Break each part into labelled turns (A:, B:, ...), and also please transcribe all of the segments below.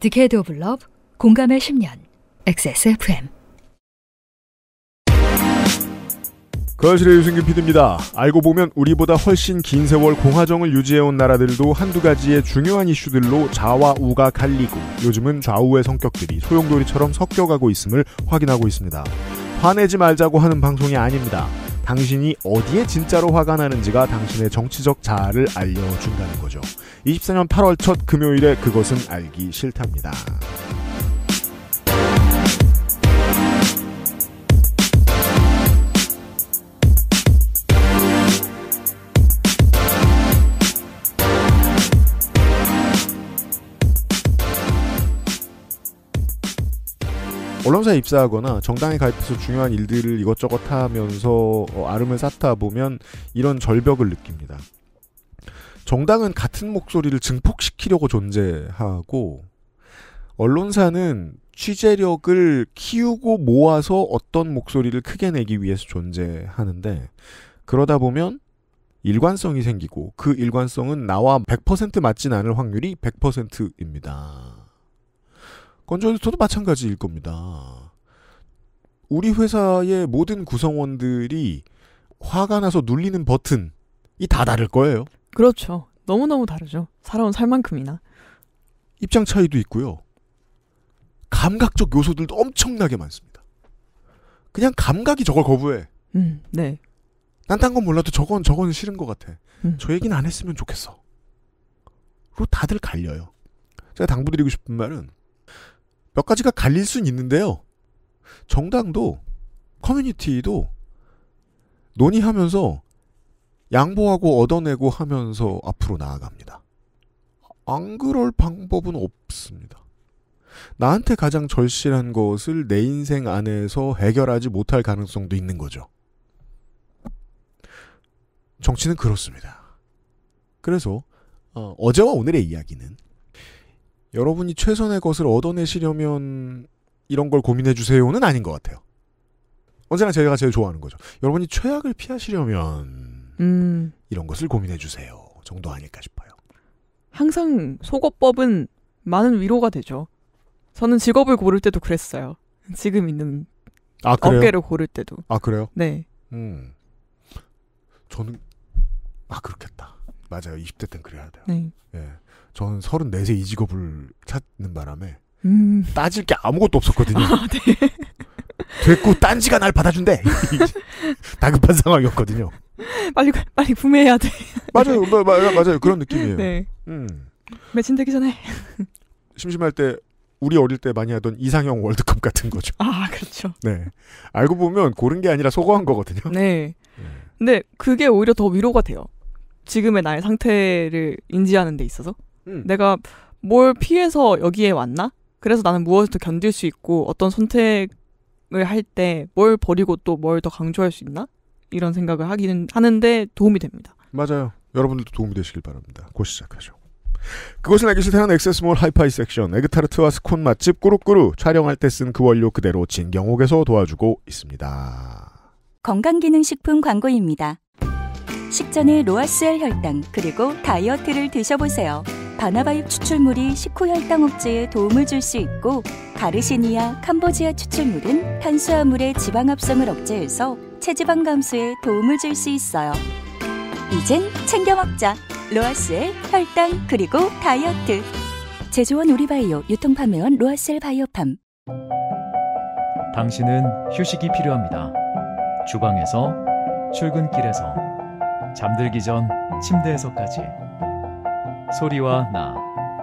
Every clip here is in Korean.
A: Decade of Love 공감의 10년 XSFM
B: 그알싫의 유승균 PD입니다. 알고 보면 우리보다 훨씬 긴 세월 공화정을 유지해온 나라들도 한두 가지의 중요한 이슈들로 좌와 우가 갈리고 요즘은 좌우의 성격들이 소용돌이처럼 섞여가고 있음을 확인하고 있습니다. 화내지 말자고 하는 방송이 아닙니다. 당신이 어디에 진짜로 화가 나는지가 당신의 정치적 자아를 알려준다는 거죠. 24년 8월 첫 금요일에 그것은 알기 싫답니다. 언론사에 입사하거나 정당에 가입해서 중요한 일들을 이것저것 하면서 어, 아름을 쌓다 보면 이런 절벽을 느낍니다. 정당은 같은 목소리를 증폭시키려고 존재하고 언론사는 취재력을 키우고 모아서 어떤 목소리를 크게 내기 위해서 존재하는데 그러다 보면 일관성이 생기고 그 일관성은 나와 100% 맞진 않을 확률이 100%입니다. 건조에서도 마찬가지일 겁니다. 우리 회사의 모든 구성원들이 화가 나서 눌리는 버튼이 다 다를 거예요.
C: 그렇죠. 너무너무 다르죠. 살아온 살만큼이나.
B: 입장 차이도 있고요. 감각적 요소들도 엄청나게 많습니다. 그냥 감각이 저걸 거부해.
C: 음, 네.
B: 난 딴 건 몰라도 저건 저건 싫은 것 같아.
C: 음.
B: 저 얘기는 안 했으면 좋겠어. 그리고 다들 갈려요. 제가 당부드리고 싶은 말은 몇 가지가 갈릴 수는 있는데요. 정당도 커뮤니티도 논의하면서 양보하고 얻어내고 하면서 앞으로 나아갑니다. 안 그럴 방법은 없습니다. 나한테 가장 절실한 것을 내 인생 안에서 해결하지 못할 가능성도 있는 거죠. 정치는 그렇습니다. 그래서 어, 어제와 오늘의 이야기는 여러분이 최선의 것을 얻어내시려면 이런 걸 고민해 주세요는 아닌 것 같아요. 언제나 제가 제일 좋아하는 거죠. 여러분이 최악을 피하시려면
C: 음,
B: 이런 것을 고민해 주세요. 정도 아닐까 싶어요.
C: 항상 속어법은 많은 위로가 되죠. 저는 직업을 고를 때도 그랬어요. 지금 있는
B: 아?
C: 업계를 고를 때도.
B: 아 그래요?
C: 네.
B: 음. 저는 아 그렇겠다. 맞아요. 20대 땐 그래야 돼요.
C: 네.
B: 예. 저는 34세 이 직업을 찾는 바람에
C: 음.
B: 따질 게 아무것도 없었거든요.
C: 아, 네.
B: 됐고 딴지가 날 받아준대. 다급한 상황이었거든요.
C: 빨리 빨리 구매해야 돼.
B: 맞아요. 마, 마, 맞아요. 그런 느낌이에요.
C: 네.
B: 음.
C: 매진되기 전에.
B: 심심할 때 우리 어릴 때 많이 하던 이상형 월드컵 같은 거죠.
C: 아, 그렇죠.
B: 네. 알고 보면 고른 게 아니라 소거한 거거든요.
C: 네. 근데 그게 오히려 더 위로가 돼요. 지금의 나의 상태를 인지하는 데 있어서.
B: 음.
C: 내가 뭘 피해서 여기에 왔나? 그래서 나는 무엇을 더 견딜 수 있고 어떤 선택을 할 때 뭘 버리고 또 뭘 더 강조할 수 있나? 이런 생각을 하기는 하는데 도움이 됩니다.
B: 맞아요. 여러분들도 도움이 되시길 바랍니다. 곧 시작하죠. 그것은 알기 싫다는 액세스몰 하이파이 섹션 에그타르트와 스콘 맛집 꾸루꾸루 촬영할 때 쓴 그 원료 그대로 진경옥에서 도와주고 있습니다.
D: 건강기능식품 광고입니다. 식전에 로아스엘 혈당 그리고 다이어트를 드셔보세요. 바나바잎 추출물이 식후 혈당 억제에 도움을 줄 수 있고 가르시니아, 캄보지아 추출물은 탄수화물의 지방 합성을 억제해서 체지방 감소에 도움을 줄 수 있어요. 이젠 챙겨 먹자. 로아스엘 혈당 그리고 다이어트. 제조원 우리바이오 유통판매원 로아스엘 바이오팜.
E: 당신은 휴식이 필요합니다. 주방에서, 출근길에서, 잠들기 전 침대에서까지. 소리와 나,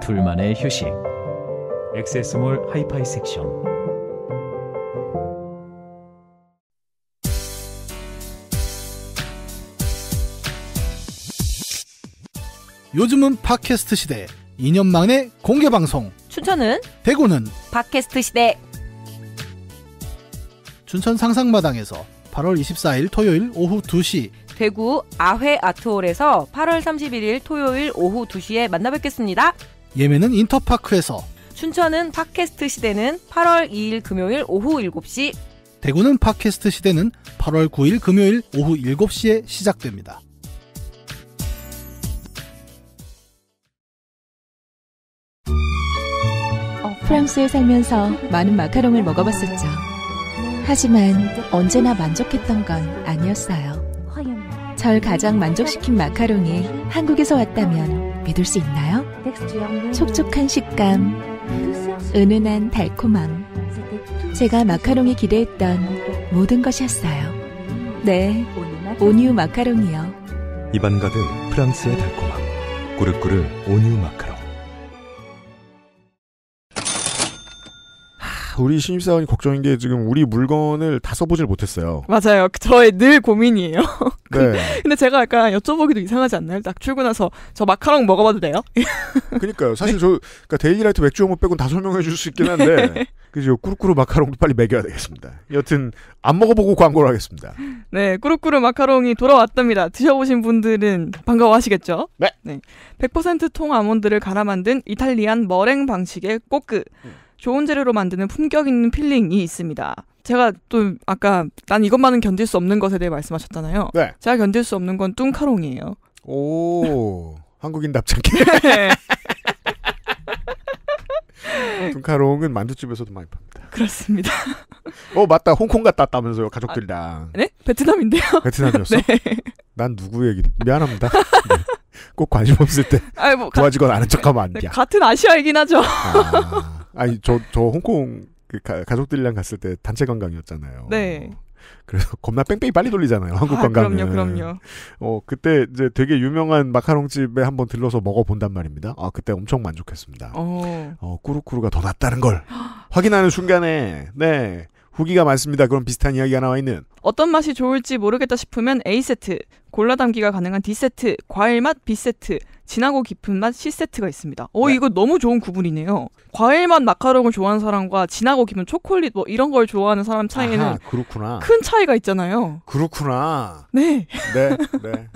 E: 둘만의 휴식. 액세스몰 하이파이 섹션.
F: 요즘은 팟캐스트 시대 2년 만에 공개 방송
C: 추천은
F: 대구는
C: 팟캐스트 시대.
F: 춘천 상상마당에서 8월 24일 토요일 오후 2시
G: 대구 아회 아트홀에서 8월 31일 토요일 오후 2시에 만나 뵙겠습니다.
F: 예매는 인터파크에서
G: 춘천은 팟캐스트 시대는 8월 2일 금요일 오후 7시
F: 대구는 팟캐스트 시대는 8월 9일 금요일 오후 7시에 시작됩니다.
C: 어,
H: 프랑스에 살면서 많은 마카롱을 먹어봤었죠. 하지만 언제나 만족했던 건 아니었어요. 절 가장 만족시킨 마카롱이 한국에서 왔다면 믿을 수 있나요? 촉촉한 식감, 은은한 달콤함. 제가 마카롱이 기대했던 모든 것이었어요. 네, 오뉴 마카롱이요.
I: 입안 가득 프랑스의 달콤함. 꾸르꾸르 오뉴 마카롱.
B: 우리 신입사원이 걱정인 게 지금 우리 물건을 다 써보질 못했어요.
C: 맞아요. 저의 늘 고민이에요.
B: 네.
C: 근데 제가 약간 여쭤보기도 이상하지 않나요? 딱 출근해서 저 마카롱 먹어봐도 돼요?
B: 그러니까요. 사실 저 그러니까 데일리라이트 맥주 용어 빼곤 다 설명해 줄 수 있긴 한데 그죠. 꾸루꾸루 마카롱도 빨리 먹여야 되겠습니다. 여튼 안 먹어보고 광고를 하겠습니다.
C: 네, 꾸루꾸루 마카롱이 돌아왔답니다. 드셔보신 분들은 반가워하시겠죠?
B: 네.
C: 100%통 아몬드를 갈아 만든 이탈리안 머랭 방식의 coque. 좋은 재료로 만드는 품격 있는 filling이 있습니다. 제가 또 아까 난 이것만은 견딜 수 없는 것에 대해 말씀하셨잖아요.
B: 네.
C: 제가 견딜 수 없는 건 뚱카롱이에요.
B: 오 한국인답지 않게 뚱카롱은 만두집에서도 많이 팝니다.
C: 그렇습니다.
B: 어 맞다 홍콩 갔다 왔다면서요 가족들이랑
C: 네? 베트남인데요.
B: 베트남이었어?
C: 네.
B: 난 누구 얘기 미안합니다. 네. 꼭 관심 없을 때
C: 아니, 뭐 가-
B: 도와주거나 아는 척하면 안
C: 네,
B: 돼.
C: 같은 아시아이긴 하죠.
B: 아, 아니 저저 홍콩 그 가, 가족들이랑 갔을 때 단체 관광이었잖아요.
C: 네.
B: 그래서 겁나 뺑뺑이 빨리 돌리잖아요. 한국
C: 아,
B: 관광은.
C: 그럼요, 그럼요.
B: 어 그때 이제 되게 유명한 마카롱 집에 한번 들러서 먹어본단 말입니다. 아 그때 엄청 만족했습니다.
C: 어.
B: 어, 꾸루꾸루가 더 낫다는 걸 확인하는 순간에 네 후기가 많습니다. 그런 비슷한 이야기가 나와 있는
C: 어떤 맛이 좋을지 모르겠다 싶으면 A세트, 골라 담기가 가능한 D세트, 과일 맛 B세트, 진하고 깊은 맛 C세트가 있습니다. 오, 이거 너무 좋은 구분이네요. 과일 맛 마카롱을 좋아하는 사람과 진하고 깊은 초콜릿 뭐 이런 걸 좋아하는 사람 차이에는
B: 아하, 그렇구나.
C: 큰 차이가 있잖아요.
B: 그렇구나.
C: 네.
B: 네, 네.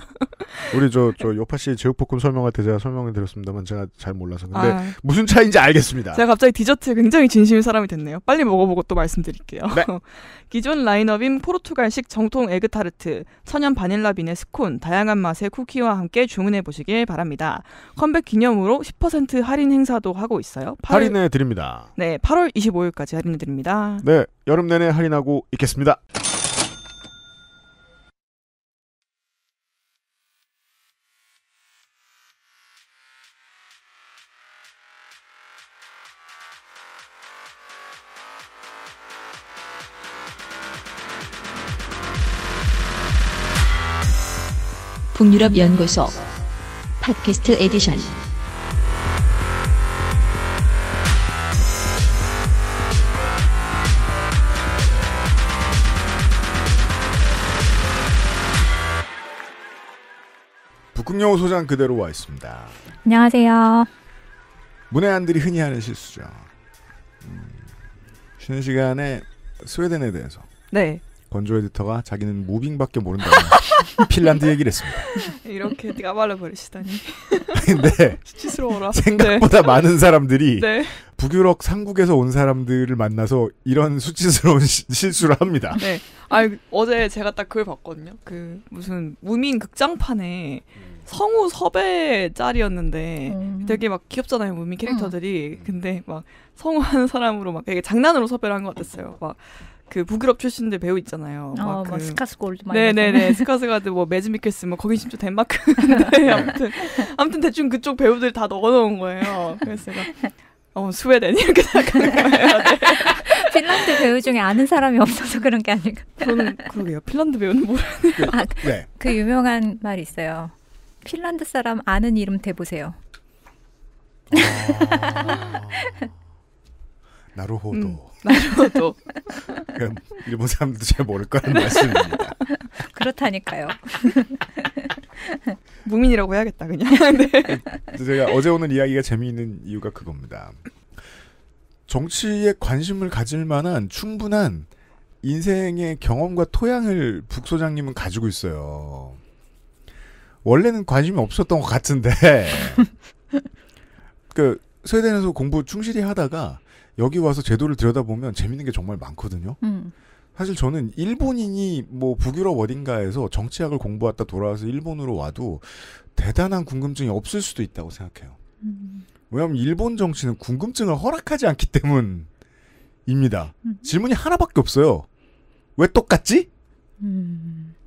B: 우리 저, 저, 요파 씨 제육볶음 설명할 때 제가 설명을 드렸습니다만 제가 잘 몰라서. 근데
C: 아.
B: 무슨 차이인지 알겠습니다.
C: 제가 갑자기 디저트에 굉장히 진심인 사람이 됐네요. 빨리 먹어보고 또 말씀드릴게요.
B: 네.
C: 기존 라인업인 포르투갈식 정통 에그타르트, 천연 바닐라 빈의 스콘, 다양한 맛의 쿠키와 함께 주문해 보시길 바랍니다. 컴백 기념으로 10% 할인 행사도 하고 있어요. 8월
B: 할인해 드립니다.
C: 네, 8월 25일까지 할인해 드립니다.
B: 네, 여름 내내 할인하고 있겠습니다.
J: 북유럽 연구소 팟캐스트 에디션
B: 북극여우 소장 그대로 와 있습니다.
K: 안녕하세요.
B: 문외한들이 흔히 하는 실수죠. 음, 쉬는 시간에 스웨덴에 대해서
C: 네.
B: 건조 에디터가 자기는 무빙밖에 모른다는 핀란드 얘기를 했습니다.
C: 이렇게 까발려 버리시다니.
B: 근데
C: 수치스러워라.
B: 생각보다 많은 사람들이
C: 네.
B: 북유럽 삼국에서 온 사람들을 만나서 이런 수치스러운 시- 실수를 합니다.
C: 네. 아 어제 제가 딱 그걸 봤거든요. 그 무슨 무민 극장판에 성우 섭외 짤이었는데 되게 막 귀엽잖아요 무민 캐릭터들이. 근데 막 성우 하는 사람으로 막 되게 장난으로 섭외를 한 것 같았어요. 막 그 북유럽 출신들 배우 있잖아요.
K: 어,
C: 막
K: 뭐
C: 그-
K: 스카스 골드 막
C: 네네네
K: 이런 거.
C: 스카스가드 뭐 매즈 미켈슨 뭐 거긴 심지어 덴마크인데 아무튼 아무튼 대충 그쪽 배우들 다 넣어놓은 거예요. 그래서 제가 어 스웨덴 이렇게 생각하는 거예요. 네.
K: 핀란드 배우 중에 아는 사람이 없어서 그런 게 아닐까.
C: 저는 그러게요. 핀란드 배우는 모르는.
K: 아,
B: 네.
K: 그 유명한 말이 있어요. 핀란드 사람 아는 이름 대보세요.
B: 나루호도.
C: 음, 나루호도.
B: 그럼 일본 사람들도 잘 모를 거라는 말씀입니다.
K: 그렇다니까요.
C: 무민이라고 해야겠다 그냥. 네.
B: 제가 어제 오늘 이야기가 재미있는 이유가 그겁니다. 정치에 관심을 가질 만한 충분한 인생의 경험과 토양을 북 소장님은 가지고 있어요. 원래는 관심이 없었던 것 같은데, 그 스웨덴에서 공부 충실히 하다가 여기 와서 제도를 들여다보면 재밌는 게 정말 많거든요.
K: 음.
B: 사실 저는 일본인이 뭐 북유럽 어딘가에서 정치학을 공부하다 돌아와서 일본으로 와도 대단한 궁금증이 없을 수도 있다고 생각해요.
K: 음.
B: 왜냐하면 일본 정치는 궁금증을 허락하지 않기 때문입니다. 질문이 하나밖에 없어요. 왜 똑같지?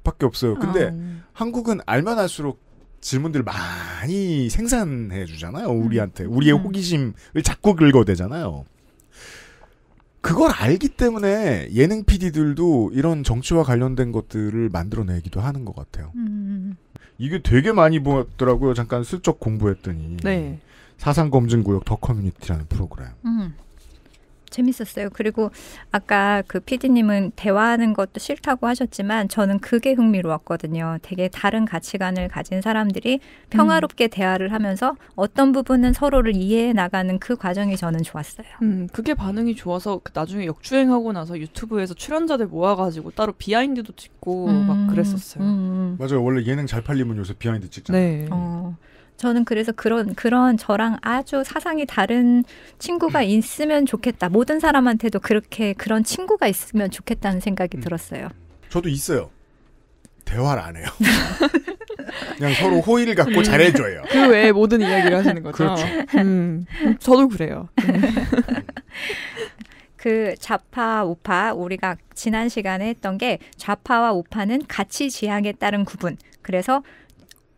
B: 밖에 없어요. 근데
C: 아.
B: 한국은 알면 알수록 질문들 많이 생산해 주잖아요. 우리한테 우리의 호기심을 자꾸 긁어대잖아요. 그걸 알기 때문에 예능 PD들도 이런 정치와 관련된 것들을 만들어내기도 하는 것 같아요.
K: 음.
B: 이게 되게 많이 보았더라고요. 잠깐 슬쩍 공부했더니
C: 네.
B: 사상검증구역 더 커뮤니티라는 프로그램.
K: 음. 재밌었어요. 그리고 아까 그 PD님은 대화하는 것도 싫다고 하셨지만 저는 그게 흥미로웠거든요. 되게 다른 가치관을 가진 사람들이 평화롭게 대화를 하면서 어떤 부분은 서로를 이해해 나가는 그 과정이 저는 좋았어요.
C: 음, 그게 반응이 좋아서 그 나중에 역주행하고 나서 유튜브에서 출연자들 모아가지고 따로 behind도 찍고
K: 음,
C: 막 그랬었어요.
K: 음.
B: 맞아요. 원래 예능 잘 팔리면 요새 behind 찍잖아요.
C: 네.
K: 어, 저는 그래서 그런 그런 저랑 아주 사상이 다른 친구가 있으면 좋겠다. 모든 사람한테도 그렇게 그런 친구가 있으면 좋겠다는 생각이 들었어요.
B: 저도 있어요. 대화를 안 해요. 그냥 서로 호의를 갖고 잘해줘요.
C: 그 외에 모든 이야기를 하시는 거죠.
B: 그렇죠.
C: 음, 저도 그래요.
K: 그 좌파 우파 우리가 지난 시간에 했던 게 좌파와 우파는 가치 지향에 따른 구분. 그래서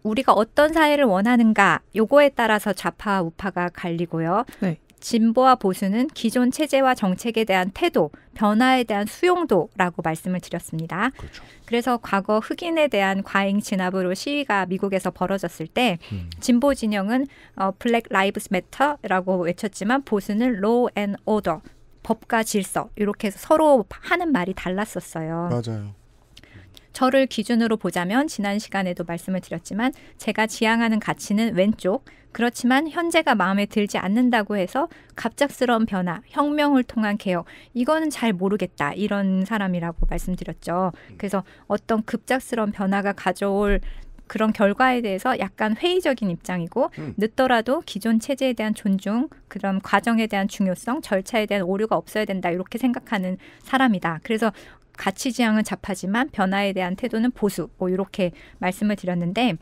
K: 우리가 어떤 사회를 원하는가 요거에 따라서 좌파와 우파가 갈리고요.
C: 네.
K: 진보와 보수는 기존 체제와 정책에 대한 태도, 변화에 대한 수용도라고 말씀을 드렸습니다. 그래서 과거 흑인에 대한 과잉 진압으로 시위가 미국에서 벌어졌을 때 진보 진영은 어, Black Lives Matter라고 외쳤지만 보수는 law and order 법과 질서 이렇게 해서 서로 하는 말이 달랐었어요.
B: 맞아요.
K: 저를 기준으로 보자면 지난 시간에도 말씀을 드렸지만 제가 지향하는 가치는 왼쪽. 그렇지만 현재가 마음에 들지 않는다고 해서 갑작스러운 변화, 혁명을 통한 개혁 이거는 잘 모르겠다 이런 사람이라고 말씀드렸죠. 그래서 어떤 급작스러운 변화가 가져올 그런 결과에 대해서 약간 회의적인 입장이고 늦더라도 기존 체제에 대한 존중, 그런 과정에 대한 중요성, 절차에 대한 오류가 없어야 된다 이렇게 생각하는 사람이다. 그래서 가치 지향은 좌파지만 변화에 대한 태도는 보수. 뭐 이렇게 말씀을 드렸는데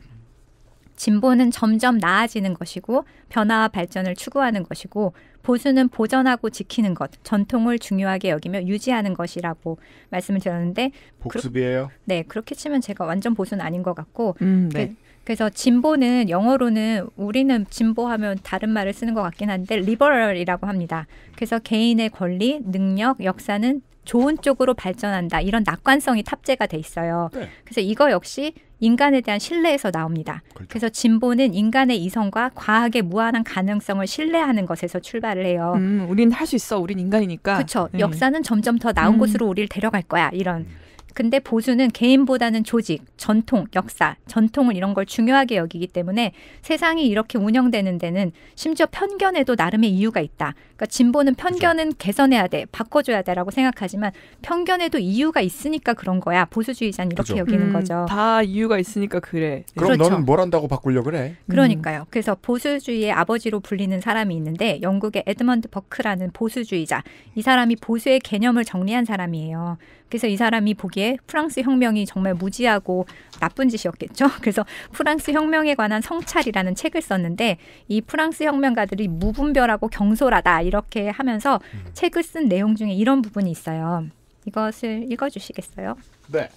K: 진보는 점점 나아지는 것이고 변화와 발전을 추구하는 것이고 보수는 보존하고 지키는 것, 전통을 중요하게 여기며 유지하는 것이라고 말씀을 드렸는데
B: 복습이에요.
K: 네, 그렇게 치면 제가 완전 보수는 아닌 것 같고
C: 음, 네.
K: 그, 그래서 진보는 영어로는 우리는 진보하면 다른 말을 쓰는 것 같긴 한데 liberal이라고 합니다. 그래서 개인의 권리, 능력, 역사는 좋은 쪽으로 발전한다. 이런 낙관성이 탑재가 돼 있어요.
B: 네.
K: 그래서 이거 역시 인간에 대한 신뢰에서 나옵니다. 그래서 진보는 인간의 이성과 과학의 무한한 가능성을 신뢰하는 것에서 출발을 해요.
C: 음, 우린 할 수 있어. 우린 인간이니까.
K: 그렇죠.
C: 네.
K: 역사는 점점 더 나은
C: 음.
K: 곳으로 우리를 데려갈 거야. 이런. 근데 보수는 개인보다는 조직, 전통, 역사, 전통을 이런 걸 중요하게 여기기 때문에 세상이 이렇게 운영되는 데는 심지어 편견에도 나름의 이유가 있다. 그러니까 진보는 편견은 개선해야 돼, 바꿔줘야 돼라고 생각하지만 편견에도 이유가 있으니까 그런 거야. 보수주의자는 이렇게
B: 그죠.
K: 여기는
C: 음,
K: 거죠.
C: 다 이유가 있으니까 그래.
B: 그럼
K: 그렇죠.
B: 너는 뭘 한다고 바꾸려 그래?
K: 그러니까요. 그래서 보수주의의 아버지로 불리는 사람이 있는데 영국의 에드먼드 버크라는 보수주의자. 이 사람이 보수의 개념을 정리한 사람이에요. 그래서 이 사람이 보기에 프랑스 혁명이 정말 무지하고 나쁜 짓이었겠죠. 그래서 프랑스 혁명에 관한 성찰이라는 책을 썼는데 이 프랑스 혁명가들이 무분별하고 경솔하다 이렇게 하면서 책을 쓴 내용 중에 이런 부분이 있어요. 이것을 읽어주시겠어요?
B: 네.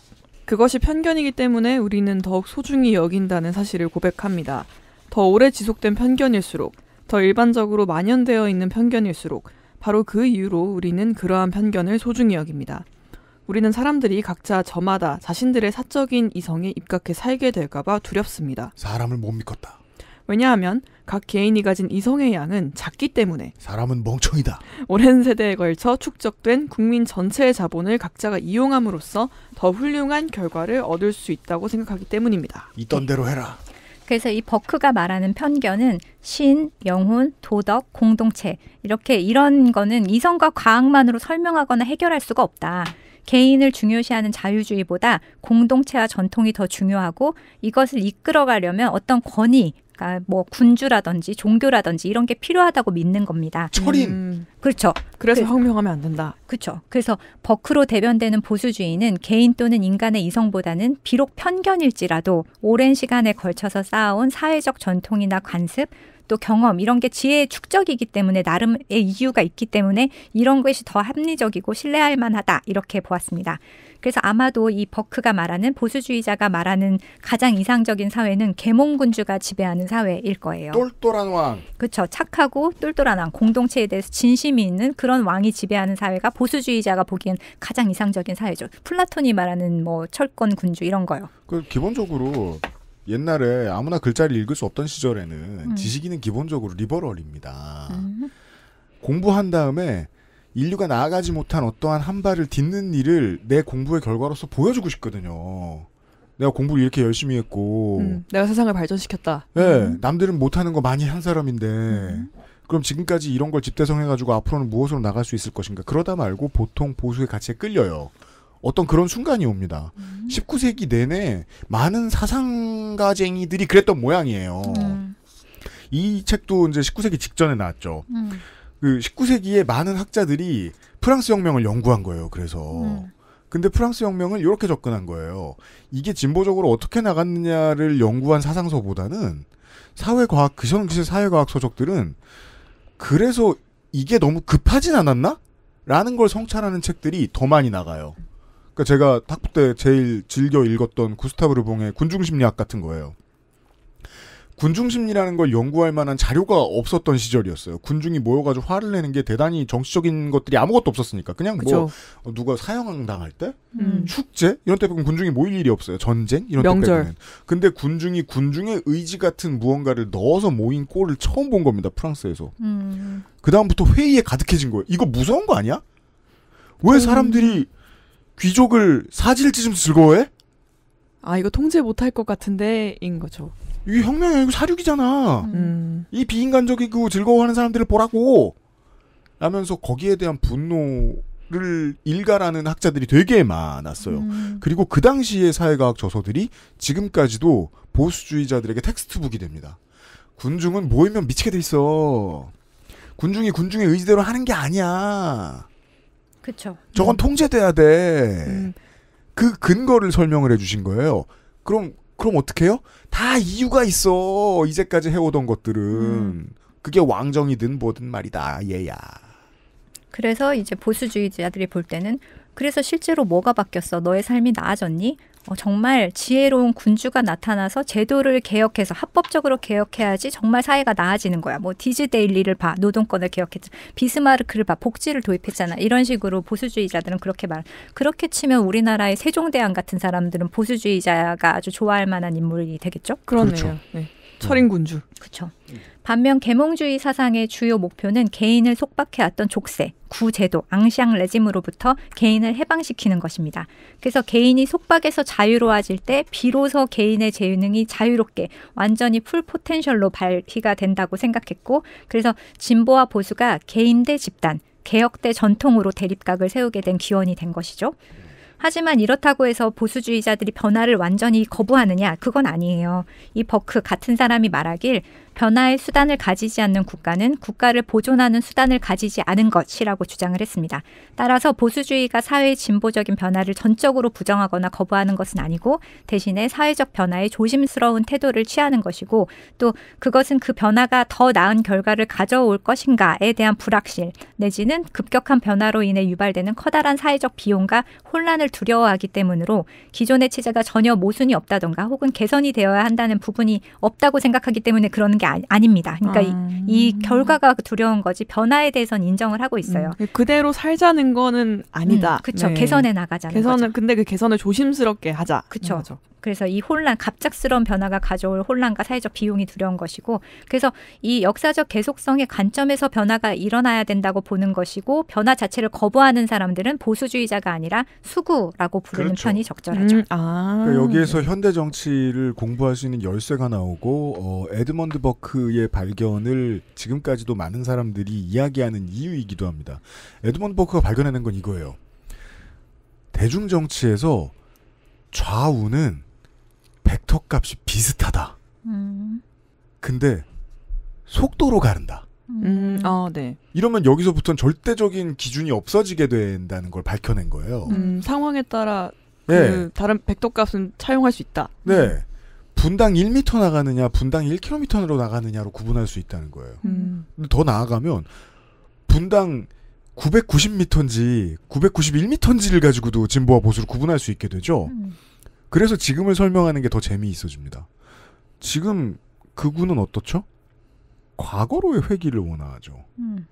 C: 그것이 편견이기 때문에 우리는 더욱 소중히 여긴다는 사실을 고백합니다. 더 오래 지속된 편견일수록, 더 일반적으로 만연되어 있는 편견일수록, 바로 그 이유로 우리는 그러한 편견을 소중히 여깁니다. 우리는 사람들이 각자 저마다 자신들의 사적인 이성에 입각해 살게 될까봐 두렵습니다.
B: 사람을 못 믿겠다.
C: 왜냐하면 각 개인이 가진 이성의 양은 작기 때문에
B: 사람은 멍청이다.
C: 오랜 세대에 걸쳐 축적된 국민 전체의 자본을 각자가 이용함으로써 더 훌륭한 결과를 얻을 수 있다고 생각하기 때문입니다.
B: 있던 대로 해라.
K: 그래서 이 버크가 말하는 편견은 신, 영혼, 도덕, 공동체 이렇게 이런 거는 이성과 과학만으로 설명하거나 해결할 수가 없다. 개인을 중요시하는 자유주의보다 공동체와 전통이 더 중요하고 이것을 이끌어가려면 어떤 권위, 그러니까 뭐 군주라든지 종교라든지 이런 게 필요하다고 믿는 겁니다.
C: 철인.
K: 그렇죠.
C: 그래서
K: 그-
C: 혁명하면 안 된다.
K: 그렇죠. 그래서 버크로 대변되는 보수주의는 개인 또는 인간의 이성보다는 비록 편견일지라도 오랜 시간에 걸쳐서 쌓아온 사회적 전통이나 관습 또 경험 이런 게 지혜의 축적이기 때문에 나름의 이유가 있기 때문에 이런 것이 더 합리적이고 신뢰할 만하다 이렇게 보았습니다. 그래서 아마도 이 버크가 말하는 보수주의자가 말하는 가장 이상적인 사회는 계몽군주가 지배하는 사회일 거예요.
B: 똘똘한 왕.
K: 그렇죠. 착하고 똘똘한 왕, 공동체에 대해서 진심이 있는 그런 왕이 지배하는 사회가 보수주의자가 보기엔 가장 이상적인 사회죠. 플라톤이 말하는 뭐 철권 군주 이런 거요.
B: 그 기본적으로 옛날에 아무나 글자를 읽을 수 없던 시절에는
K: 음.
B: 지식인은 기본적으로 리버럴입니다. 공부한 다음에 인류가 나아가지 못한 어떠한 한 발을 딛는 일을 내 공부의 결과로서 보여주고 싶거든요. 내가 공부를 이렇게 열심히 했고,
C: 음, 내가 세상을 발전시켰다.
B: 예, 남들은 못하는 거 많이 한 사람인데, 그럼 지금까지 이런 걸 집대성해가지고 앞으로는 무엇으로 나갈 수 있을 것인가? 그러다 말고 보통 보수의 가치에 끌려요. 어떤 그런 순간이 옵니다. 19세기 내내 많은 사상가쟁이들이 그랬던 모양이에요. 이 책도 이제 19세기 직전에 나왔죠. 그 19세기에 많은 학자들이 프랑스 혁명을 연구한 거예요. 그래서 근데 프랑스 혁명을 이렇게 접근한 거예요. 이게 진보적으로 어떻게 나갔느냐를 연구한 사상서보다는 사회과학 그 당시 사회과학 서적들은 그래서 이게 너무 급하진 않았나? 라는 걸 성찰하는 책들이 더 많이 나가요. 그러니까 제가 학부 때 제일 즐겨 읽었던 구스타브 르봉의 군중심리학 같은 거예요. 군중심리라는 걸 연구할 만한 자료가 없었던 시절이었어요. 군중이 모여가지고 화를 내는 게 대단히 정치적인 것들이 아무것도 없었으니까. 그냥 뭐
C: 그쵸.
B: 어, 누가 사형 당할 때?
C: 음.
B: 축제? 이런 때 보면 군중이 모일 일이 없어요. 전쟁? 이런 때
C: 명절.
B: 빼고는. 근데 군중이 군중의 의지 같은 무언가를 넣어서 모인 꼴을 처음 본 겁니다. 프랑스에서.
K: 음.
B: 그 다음부터 회의에 가득해진 거예요. 이거 무서운 거 아니야? 왜 사람들이 귀족을 사지를 찢으면서 즐거워해?
C: 아 이거 통제 못할 것 같은데인 거죠.
B: 이게 혁명이 아니고 사륙이잖아.
C: 음.
B: 이 비인간적이고 즐거워하는 사람들을 보라고 라면서 거기에 대한 분노를 일가라는 학자들이 되게 많았어요. 그리고 그 당시의 사회과학 저서들이 지금까지도 보수주의자들에게 텍스트북이 됩니다. 군중은 모이면 미치게 돼 있어. 군중이 군중의 의지대로 하는 게 아니야.
K: 그렇죠.
B: 저건 통제돼야 돼. 그 근거를 설명을 해주신 거예요. 그럼 그럼 어떻게 해요? 다 이유가 있어. 이제까지 해오던 것들은 그게 왕정이든 뭐든 말이다. 얘야.
K: 그래서 이제 보수주의자들이 볼 때는 그래서 실제로 뭐가 바뀌었어? 너의 삶이 나아졌니? 어, 정말 지혜로운 군주가 나타나서 제도를 개혁해서 합법적으로 개혁해야지 정말 사회가 나아지는 거야. 뭐 디즈데일리를 봐, 노동권을 개혁했죠. 비스마르크를 봐, 복지를 도입했잖아. 이런 식으로 보수주의자들은 그렇게 말. 그렇게 치면 우리나라의 세종대왕 같은 사람들은 보수주의자가 아주 좋아할 만한 인물이 되겠죠?
C: 그러네요.
B: 그렇죠.
C: 네. 철인군주.
K: 그렇죠. 반면 계몽주의 사상의 주요 목표는 개인을 속박해왔던 족쇄, 구제도, 앙시앙 레짐으로부터 개인을 해방시키는 것입니다. 그래서 개인이 속박에서 자유로워질 때 비로소 개인의 재능이 자유롭게 완전히 full potential로 발휘가 된다고 생각했고 그래서 진보와 보수가 개인 대 집단, 개혁 대 전통으로 대립각을 세우게 된 기원이 된 것이죠. 하지만 이렇다고 해서 보수주의자들이 변화를 완전히 거부하느냐? 그건 아니에요. 이 버크 같은 사람이 말하길 변화의 수단을 가지지 않는 국가는 국가를 보존하는 수단을 가지지 않은 것이라고 주장을 했습니다. 따라서 보수주의가 사회의 진보적인 변화를 전적으로 부정하거나 거부하는 것은 아니고 대신에 사회적 변화에 조심스러운 태도를 취하는 것이고 또 그것은 그 변화가 더 나은 결과를 가져올 것인가에 대한 불확실 내지는 급격한 변화로 인해 유발되는 커다란 사회적 비용과 혼란을 두려워하기 때문으로 기존의 체제가 전혀 모순이 없다던가 혹은 개선이 되어야 한다는 부분이 없다고 생각하기 때문에 그러는 게 아, 닙니다 그러니까 이, 이 결과가 두려운 거지 변화에 대해서는 인정을 하고 있어요.
C: 음, 그대로 살자는 거는 아니다.
K: 음, 그쵸. 개선해 나가자는
C: 개선은
K: 거죠.
C: 근데 그 개선을 조심스럽게 하자.
K: 그쵸. 그래서 이 혼란, 갑작스러운 변화가 가져올 혼란과 사회적 비용이 두려운 것이고, 그래서 이 역사적 계속성의 관점에서 변화가 일어나야 된다고 보는 것이고, 변화 자체를 거부하는 사람들은 보수주의자가 아니라 수구라고 부르는
B: 그렇죠.
K: 편이 적절하죠.
C: 아.
B: 그러니까 여기에서 현대 정치를 공부할 수 있는 열쇠가 나오고 어, 에드먼드 버크의 발견을 지금까지도 많은 사람들이 이야기하는 이유이기도 합니다. 에드먼드 버크가 발견해낸 건 이거예요. 대중 정치에서 좌우는 벡터 값이 비슷하다.
K: 음.
B: 근데 속도로 가른다.
C: 음, 어, 네.
B: 이러면 여기서부터는 절대적인 기준이 없어지게 된다는 걸 밝혀낸 거예요.
C: 음, 상황에 따라 그
B: 예.
C: 다른 백도 값은 차용할 수 있다.
B: 네. 분당 1m 나가느냐, 분당 1km로 나가느냐로 구분할 수 있다는 거예요.
C: 음.
B: 근데 더 나아가면 분당 990m인지 991m인지를 가지고도 진보와 보수를 구분할 수 있게 되죠. 그래서 지금을 설명하는 게 더 재미있어 집니다. 지금 극우는 어떻죠? 과거로의 회귀를 원하죠.
K: 음.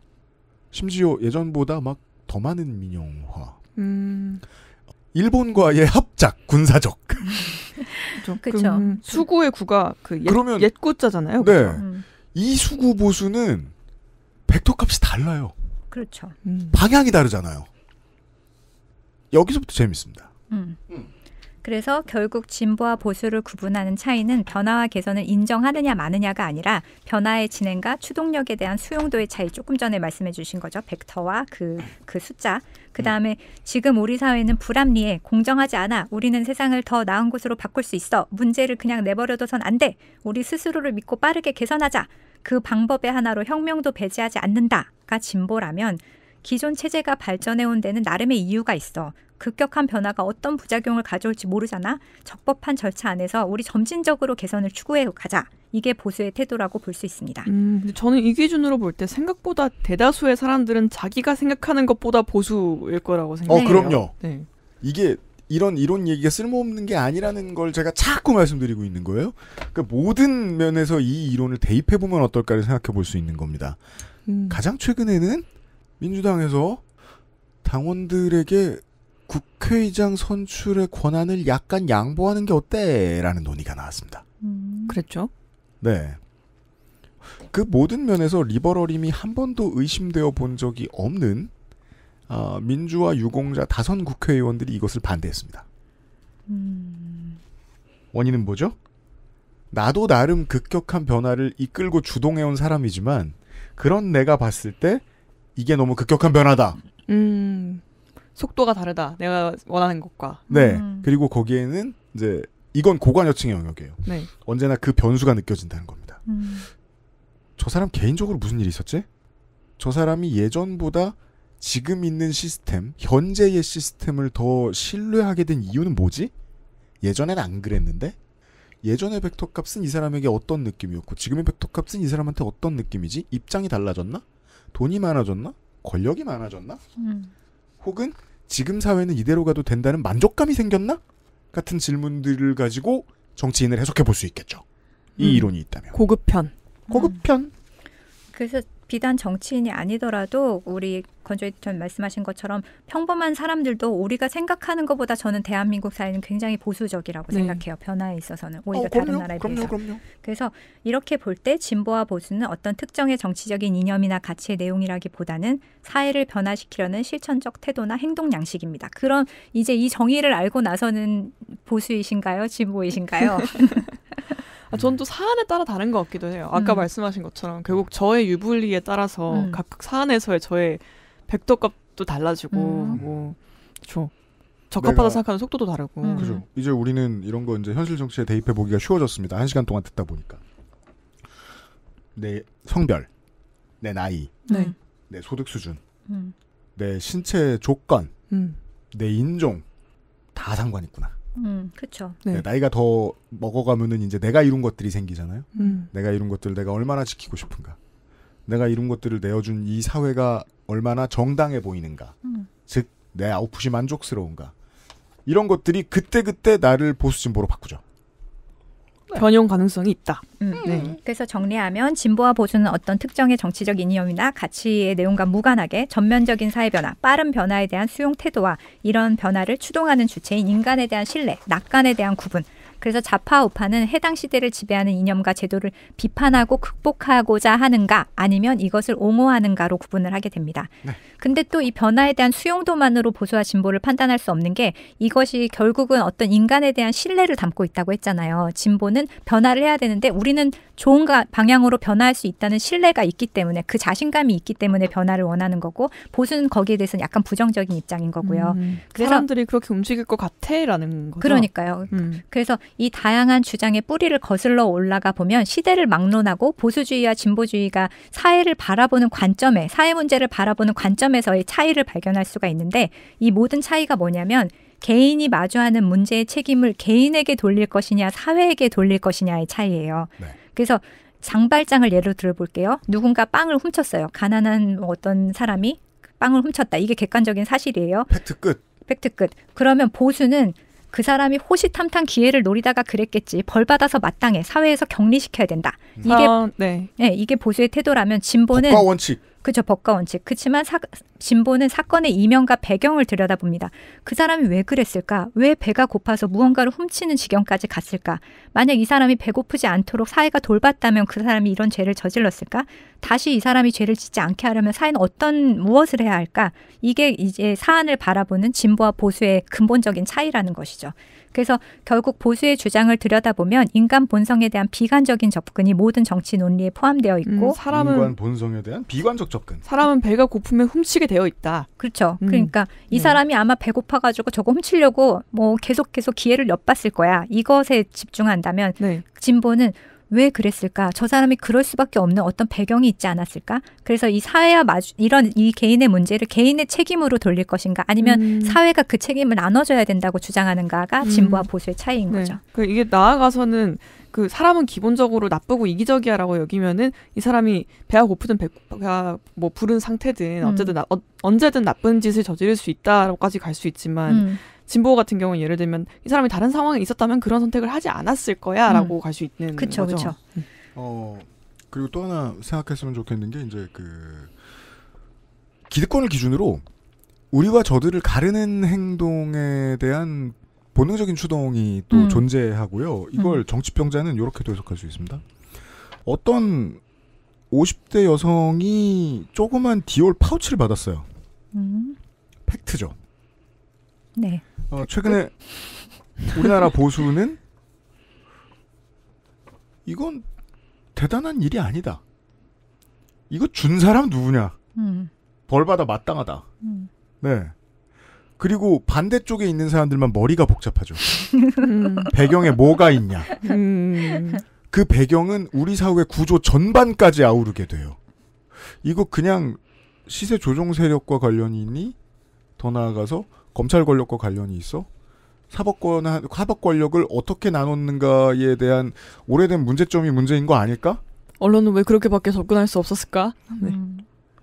B: 심지어 예전보다 막 더 많은 민영화.
C: 음.
B: 일본과의 합작, 군사적.
K: 그쵸.
C: 음, 수구의 구가 그 옛,
B: 그러면-
C: 옛 구자잖아요.
B: 네.
K: 음.
B: 이 수구 보수는 벡터 값이 달라요.
K: 그렇죠.
C: 음.
B: 방향이 다르잖아요. 여기서부터 재밌습니다.
K: 음. 그래서 결국 진보와 보수를 구분하는 차이는 변화와 개선을 인정하느냐 마느냐가 아니라 변화의 진행과 추동력에 대한 수용도의 차이 조금 전에 말씀해 주신 거죠. 벡터와 그, 그 숫자. 그 다음에 지금 우리 사회는 불합리해 공정하지 않아. 우리는 세상을 더 나은 곳으로 바꿀 수 있어. 문제를 그냥 내버려둬선 안 돼. 우리 스스로를 믿고 빠르게 개선하자. 그 방법의 하나로 혁명도 배제하지 않는다가 진보라면 기존 체제가 발전해온 데는 나름의 이유가 있어. 급격한 변화가 어떤 부작용을 가져올지 모르잖아. 적법한 절차 안에서 우리 점진적으로 개선을 추구해 가자. 이게 보수의 태도라고 볼 수 있습니다.
C: 음, 근데 저는 이 기준으로 볼 때 생각보다 대다수의 사람들은 자기가 생각하는 것보다 보수일 거라고 생각해요.
B: 어, 그럼요.
C: 네.
B: 이게 이런 이론 얘기가 쓸모없는 게 아니라는 걸 제가 자꾸 말씀드리고 있는 거예요. 그러니까 모든 면에서 이 이론을 대입해 보면 어떨까를 생각해 볼 수 있는 겁니다.
C: 음.
B: 가장 최근에는 민주당에서 당원들에게 국회의장 선출의 권한을 약간 양보하는 게 어때라는 논의가 나왔습니다.
C: 그랬죠.
B: 네. 그 모든 면에서 리버럴임이 한 번도 의심되어 본 적이 없는 아, 민주화 유공자 다선 국회의원들이 이것을 반대했습니다. 원인은 뭐죠? 나도 나름 급격한 변화를 이끌고 주동해온 사람이지만 그런 내가 봤을 때 이게 너무 급격한 변화다.
C: 음, 속도가 다르다. 내가 원하는 것과.
B: 네. 그리고 거기에는 이제 이건 고관여층의 영역이에요.
C: 네.
B: 언제나 그 변수가 느껴진다는 겁니다.
K: 음.
B: 저 사람 개인적으로 무슨 일이 있었지? 저 사람이 예전보다 지금 있는 시스템, 현재의 시스템을 더 신뢰하게 된 이유는 뭐지? 예전엔 안 그랬는데? 예전의 벡터 값은 이 사람에게 어떤 느낌이었고, 지금의 벡터 값은 이 사람한테 어떤 느낌이지? 입장이 달라졌나? 돈이 많아졌나? 권력이 많아졌나?
K: 음.
B: 혹은 지금 사회는 이대로 가도 된다는 만족감이 생겼나? 같은 질문들을 가지고 정치인을 해석해 볼 수 있겠죠. 이
C: 음.
B: 이론이 있다면.
C: 고급편.
B: 고급편.
K: 그래서 비단 정치인이 아니더라도 우리 건조 에디터님 말씀하신 것처럼 평범한 사람들도 우리가 생각하는 것보다 저는 대한민국 사회는 굉장히 보수적이라고
C: 네.
K: 생각해요. 변화에 있어서는 오히려
B: 어,
K: 다른
B: 그럼요,
K: 나라에
B: 그럼요,
K: 비해서.
B: 그럼요.
K: 그래서 이렇게 볼 때 진보와 보수는 어떤 특정의 정치적인 이념이나 가치의 내용이라기보다는 사회를 변화시키려는 실천적 태도나 행동 양식입니다. 그럼 이제 이 정의를 알고 나서는 보수이신가요? 진보이신가요?
C: 아, 전또 사안에 따라 다른 것 같기도 해요. 아까
K: 음.
C: 말씀하신 것처럼 결국 저의 유불리에 따라서
K: 음.
C: 각각 사안에서의 저의 벡터 값도 달라지고
K: 음.
C: 뭐 그렇죠. 적합하다 생각하는 속도도 다르고.
K: 음.
B: 그죠. 이제 우리는 이런 거 이제 현실 정치에 대입해 보기가 쉬워졌습니다. 한 시간 동안 듣다 보니까. 내 성별, 내 나이,
C: 네.
B: 내 소득 수준,
K: 음.
B: 내 신체 조건,
C: 음.
B: 내 인종 다 상관 있구나.
K: 음, 그렇죠.
C: 네.
B: 네, 나이가 더 먹어가면은 이제 내가 이룬 것들이 생기잖아요.
C: 음.
B: 내가 이룬 것들을 내가 얼마나 지키고 싶은가. 내가 이룬 것들을 내어준 이 사회가 얼마나 정당해 보이는가.
K: 음.
B: 즉, 내 아웃풋이 만족스러운가. 이런 것들이 그때그때 나를 보수 진보로 바꾸죠.
C: 변형 가능성이 있다.
K: 음.
C: 네.
K: 그래서 정리하면 진보와 보수는 어떤 특정의 정치적 이념이나 가치의 내용과 무관하게 전면적인 사회 변화, 빠른 변화에 대한 수용 태도와 이런 변화를 추동하는 주체인 인간에 대한 신뢰, 낙관에 대한 구분. 그래서 좌파 우파는 해당 시대를 지배하는 이념과 제도를 비판하고 극복하고자 하는가 아니면 이것을 옹호하는가로 구분을 하게 됩니다. 근데 또 이 변화에 대한 수용도만으로 보수와 진보를 판단할 수 없는 게 이것이 결국은 어떤 인간에 대한 신뢰를 담고 있다고 했잖아요. 진보는 변화를 해야 되는데 우리는 좋은 가- 방향으로 변화할 수 있다는 신뢰가 있기 때문에 그 자신감이 있기 때문에 변화를 원하는 거고 보수는 거기에 대해서는 약간 부정적인 입장인 거고요.
C: 음.
K: 그래서-
C: 사람들이 그렇게 움직일 것 같아라는 거죠.
K: 그러니까요.
C: 음.
K: 그래서 이 다양한 주장의 뿌리를 거슬러 올라가 보면 시대를 막론하고 보수주의와 진보주의가 사회를 바라보는 관점에 사회 문제를 바라보는 관점에 서의 차이를 발견할 수가 있는데 이 모든 차이가 뭐냐면 개인이 마주하는 문제의 책임을 개인에게 돌릴 것이냐 사회에게 돌릴 것이냐의 차이예요.
B: 네.
K: 그래서 장발장을 예로 들어볼게요. 누군가 빵을 훔쳤어요. 가난한 어떤 사람이 빵을 훔쳤다. 이게 객관적인 사실이에요.
B: 팩트 끝.
K: 팩트 끝. 그러면 보수는 그 사람이 호시탐탐 기회를 노리다가 그랬겠지. 벌 받아서 마땅해. 사회에서 격리시켜야 된다. 이게
C: 아, 네.
K: 네, 이게 보수의 태도라면 진보는
B: 법과 원칙.
K: 그죠 법과 원칙. 그렇지만 사, 진보는 사건의 이면과 배경을 들여다봅니다. 그 사람이 왜 그랬을까? 왜 배가 고파서 무언가를 훔치는 지경까지 갔을까? 만약 이 사람이 배고프지 않도록 사회가 돌봤다면 그 사람이 이런 죄를 저질렀을까? 다시 이 사람이 죄를 짓지 않게 하려면 사회는 어떤 무엇을 해야 할까? 이게 이제 사안을 바라보는 진보와 보수의 근본적인 차이라는 것이죠. 그래서 결국 보수의 주장을 들여다보면 인간 본성에 대한 비관적인 접근이 모든 정치 논리에 포함되어 있고
C: 음, 사람은
B: 인간 본성에 대한 비관적 접근.
C: 사람은 배가 고프면 훔치게 되어 있다.
K: 그렇죠.
C: 음.
K: 그러니까 이
C: 네.
K: 사람이 아마 배고파 가지고 저거 훔치려고 뭐 계속 계속 기회를 엿봤을 거야. 이것에 집중한다면
C: 네.
K: 진보는 왜 그랬을까? 저 사람이 그럴 수밖에 없는 어떤 배경이 있지 않았을까? 그래서 이 사회와 마주 이런 이 개인의 문제를 개인의 책임으로 돌릴 것인가? 아니면
C: 음.
K: 사회가 그 책임을 나눠줘야 된다고 주장하는가가
C: 음.
K: 진보와 보수의 차이인
C: 네.
K: 거죠.
C: 그 이게 나아가서는 그 사람은 기본적으로 나쁘고 이기적이야라고 여기면은 이 사람이 배가 고프든 배가 뭐 부른 상태든
K: 음.
C: 어쨌든 나, 어, 언제든 나쁜 짓을 저지를 수 있다라고까지 갈 수 있지만
K: 음.
C: 진보 같은 경우는 예를 들면 이 사람이 다른 상황에 있었다면 그런 선택을 하지 않았을 거야라고 갈수 있는
K: 그쵸,
C: 거죠.
K: 그쵸.
B: 어 그리고 또 하나 생각했으면 좋겠는 게 이제 그 기득권을 기준으로 우리와 저들을 가르는 행동에 대한 본능적인 추동이 또
L: 음.
B: 존재하고요. 이걸 정치병자는 이렇게도 해석할 수 있습니다. 어떤 50대 여성이 조그만 디올 파우치를 받았어요.
K: 음.
B: 팩트죠.
K: 네.
B: 어, 최근에 우리나라 보수는 이건 대단한 일이 아니다. 이거 준 사람 누구냐?
K: 음.
B: 벌 받아 마땅하다.
K: 음.
B: 네. 그리고 반대쪽에 있는 사람들만 머리가 복잡하죠.
C: 음.
B: 배경에 뭐가 있냐?
C: 음.
B: 그 배경은 우리 사회 구조 전반까지 아우르게 돼요. 이거 그냥 시세 조정 세력과 관련이 있니? 더 나아가서 검찰 권력과 관련이 있어? 사법권 사법 권력을 어떻게 나눴는가에 대한 오래된 문제점이 문제인 거 아닐까?
C: 언론은 왜 그렇게밖에 접근할 수 없었을까? 네.
K: 음.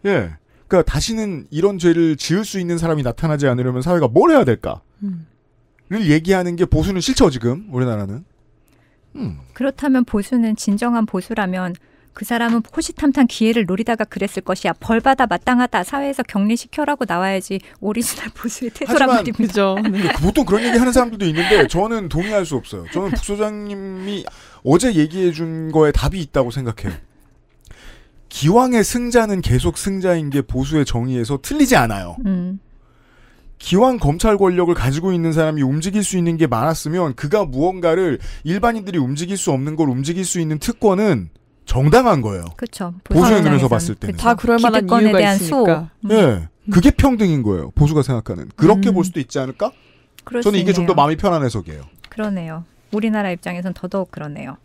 B: 예. 그러니까 다시는 이런 죄를 지을 수 있는 사람이 나타나지 않으려면 사회가 뭘 해야 될까?
C: 음.
B: 를 얘기하는 게 보수는 싫죠 지금 우리나라는.
K: 그렇다면 보수는 진정한 보수라면 그 사람은 호시탐탐 기회를 노리다가 그랬을 것이야. 벌 받아 마땅하다. 사회에서 격리시켜라고 나와야지 오리지널 보수의 태도란
B: 하지만
K: 말입니다.
B: 근데 보통 그런 얘기 하는 사람들도 있는데 저는 동의할 수 없어요. 저는 북소장님이 어제 얘기해 준 거에 답이 있다고 생각해요. 기왕의 승자는 계속 승자인 게 보수의 정의에서 틀리지 않아요.
K: 음.
B: 기왕 검찰 권력을 가지고 있는 사람이 움직일 수 있는 게 많았으면 그가 무언가를 일반인들이 움직일 수 없는 걸 움직일 수 있는 특권은 정당한 거예요.
K: 그렇죠.
B: 보수의 눈에서 봤을 때는.
C: 다 그럴 만한 이유가
K: 대한
C: 있으니까.
K: 수호.
B: 예. 그게 평등인 거예요. 보수가 생각하는. 그렇게
K: 음.
B: 볼 수도 있지 않을까?
K: 그럴
B: 저는
K: 수
B: 이게 좀 더. 마음이 편한 해석이에요.
K: 그러네요. 우리나라 입장에선 더더욱 그러네요.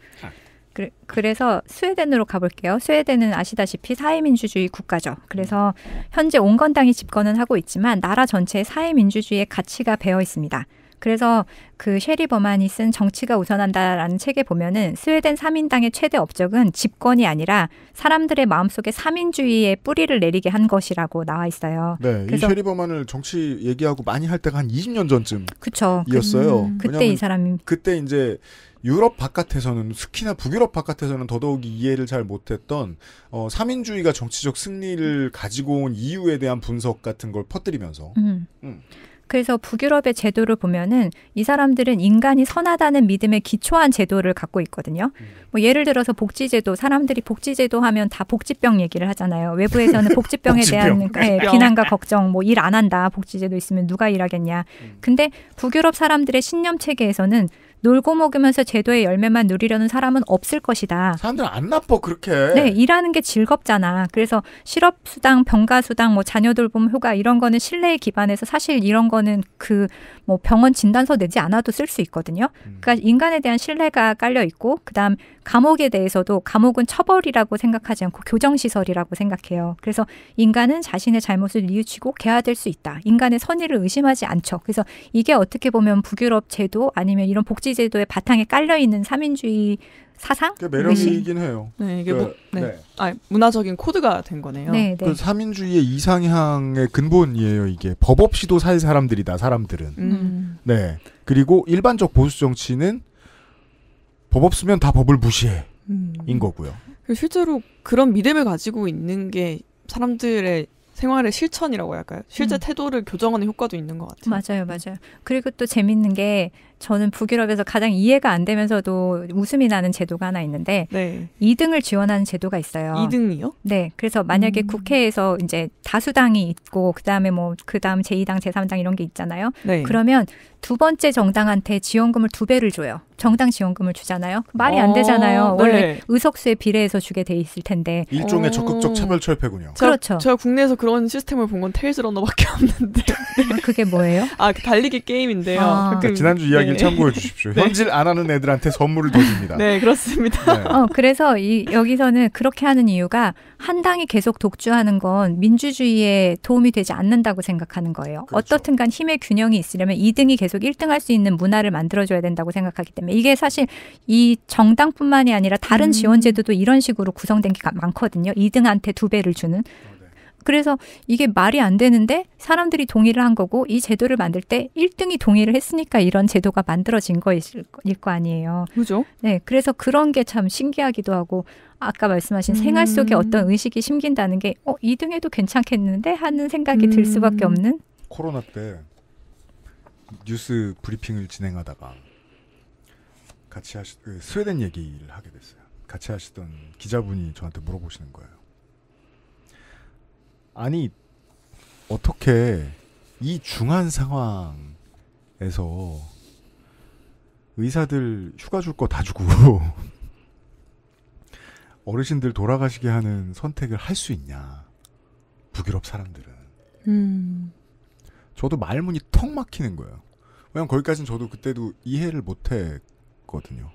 K: 그, 그래서 스웨덴으로 가볼게요. 스웨덴은 아시다시피 사회민주주의 국가죠. 그래서 현재 온건당이 집권은 하고 있지만 나라 전체에 사회민주주의의 가치가 배어 있습니다. 그래서 그 쉐리 버만이 쓴 정치가 우선한다라는 책에 보면은 스웨덴 사민당의 최대 업적은 집권이 아니라 사람들의 마음속에 사민주의의 뿌리를 내리게 한 것이라고 나와 있어요.
B: 네, 이
K: 그래서-
B: 쉐리 버만을 정치 얘기하고 많이 할 때가 한 20년 전쯤
K: 그쵸.
B: 이었어요.
K: 음, 그때 이 사람이
B: 그때 이제 유럽 바깥에서는 특히나 북유럽 바깥에서는 더더욱 이해를 잘 못했던 어, 사민주의가 정치적 승리를 가지고 온 이유에 대한 분석 같은 걸 퍼뜨리면서
K: 음.
B: 음.
K: 그래서 북유럽의 제도를 보면은 이 사람들은 인간이 선하다는 믿음에 기초한 제도를 갖고 있거든요. 뭐 예를 들어서 복지제도 사람들이 복지제도 하면 다 복지병 얘기를 하잖아요. 외부에서는 복지병에 대한
L: 복지병.
K: 예,
L: 복지병.
K: 비난과 걱정, 뭐 일 안 한다, 복지제도 있으면 누가 일하겠냐. 근데 북유럽 사람들의 신념 체계에서는 놀고 먹으면서 제도의 열매만 누리려는 사람은 없을 것이다.
B: 사람들은 안 나빠 그렇게.
K: 네, 일하는 게 즐겁잖아. 그래서 실업 수당, 병가 수당, 뭐 자녀 돌봄 효과 이런 거는 신뢰에 기반해서 사실 이런 거는 그 뭐 병원 진단서 내지 않아도 쓸 수 있거든요. 그러니까 인간에 대한 신뢰가 깔려 있고 그다음 감옥에 대해서도 감옥은 처벌이라고 생각하지 않고 교정 시설이라고 생각해요. 그래서 인간은 자신의 잘못을 뉘우치고 개화될 수 있다. 인간의 선의를 의심하지 않죠. 그래서 이게 어떻게 보면 북유럽 제도 아니면 이런 복지 제도의 바탕에 깔려 있는 삼인주의 사상
B: 그 매력이긴 해요.
C: 네, 이게
B: 그,
C: 뭐, 네. 아, 문화적인 코드가 된 거네요.
K: 네, 네.
B: 그 삼인주의의 이상향의 근본이에요. 이게 법 없이도 살 사람들이다. 사람들은.
C: 음.
B: 네. 그리고 일반적 보수 정치는 법 없으면 다 법을 무시해.
C: 음.
B: 인 거고요.
C: 그리고 실제로 그런 믿음을 가지고 있는 게 사람들의 생활의 실천이라고 할까요? 실제
K: 음.
C: 태도를 교정하는 효과도 있는 것 같아요.
K: 맞아요, 맞아요. 그리고 또 재밌는 게 저는 북유럽에서 가장 이해가 안 되면서도 웃음이 나는 제도가 하나 있는데
C: 네.
K: 2등을 지원하는 제도가 있어요.
C: 2등이요?
K: 네. 그래서 만약에
C: 음.
K: 국회에서 이제 다수당이 있고 그다음에 뭐 그다음 제2당, 제3당 이런 게 있잖아요.
C: 네.
K: 그러면 두 번째 정당한테 지원금을 두 배를 줘요. 정당 지원금을 주잖아요. 말이 안
C: 어,
K: 되잖아요.
C: 네.
K: 원래 의석수에 비례해서 주게 돼 있을 텐데.
B: 일종의
C: 어.
B: 적극적 차별 철폐군요.
C: 제가,
K: 그렇죠.
C: 제가 국내에서 그런 시스템을 본 건 테일즈 러너밖에 없는데.
K: 그게 뭐예요?
C: 아, 그 달리기 게임인데요.
K: 아.
C: 가끔-
B: 지난주 이야기 를
C: 네.
B: 참고해 주십시오.
C: 네.
B: 현질 안 하는 애들한테 선물을 더 줍니다.
C: 네, 그렇습니다.
B: 네.
K: 어, 그래서 이, 여기서는 그렇게 하는 이유가 한 당이 계속 독주하는 건 민주주의에 도움이 되지 않는다고 생각하는 거예요.
B: 그렇죠.
K: 어떻든 간 힘의 균형이 있으려면 2등이 계속 1등 할 수 있는 문화를 만들어줘야 된다고 생각하기 때문에 이게 사실 이 정당뿐만이 아니라 다른
C: 음.
K: 지원제도도 이런 식으로 구성된 게 가- 많거든요. 2등한테 두 배를 주는. 그래서 이게 말이 안 되는데 사람들이 동의를 한 거고 이 제도를 만들 때 1등이 동의를 했으니까 이런 제도가 만들어진 거일 거 아니에요.
C: 그죠?
K: 네, 그래서 그런 게 참 신기하기도 하고 아까 말씀하신
C: 음.
K: 생활 속에 어떤 의식이 심긴다는 게 어, 2등해도 괜찮겠는데 하는 생각이 들
C: 음.
K: 수밖에 없는
B: 코로나 때 뉴스 브리핑을 진행하다가 같이 하시 그 스웨덴 얘기를 하게 됐어요. 같이 하시던 기자분이 저한테 물어보시는 거예요. 아니 어떻게 이 중한 상황에서 의사들 휴가 줄 거 다 주고 어르신들 돌아가시게 하는 선택을 할 수 있냐? 북유럽 사람들은.
C: 음.
B: 저도 말문이 턱 막히는 거예요. 왜냐면 거기까지는 저도 그때도 이해를 못 했거든요.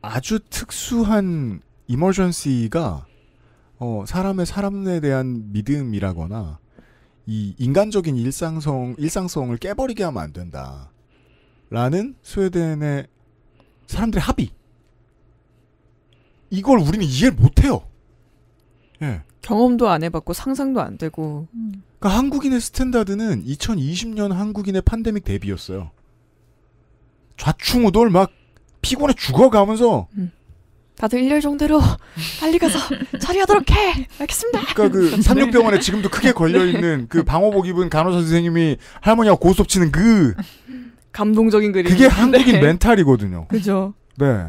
B: 아주 특수한 이머전시가 어, 사람의 사람에 대한 믿음이라거나 이 인간적인 일상성 일상성을 깨버리게 하면 안 된다. 라는 스웨덴의 사람들의 합의. 이걸 우리는 이해를 못 해요. 예.
C: 경험도 안 해봤고 상상도 안 되고.
B: 그러니까 한국인의 스탠다드는 2020년 한국인의 팬데믹 대비였어요. 좌충우돌 막 피곤해 죽어가면서
C: 다들 일렬 정대로 빨리 가서 처리하도록 해. 알겠습니다.
B: 그러니까 그 삼육병원에 지금도 크게 걸려 있는 그 방호복 입은 간호사 선생님이 할머니하고 고스톱 치는 그
C: 감동적인 그림.
B: 그게 한국인
C: 네.
B: 멘탈이거든요.
C: 그죠.
B: 네.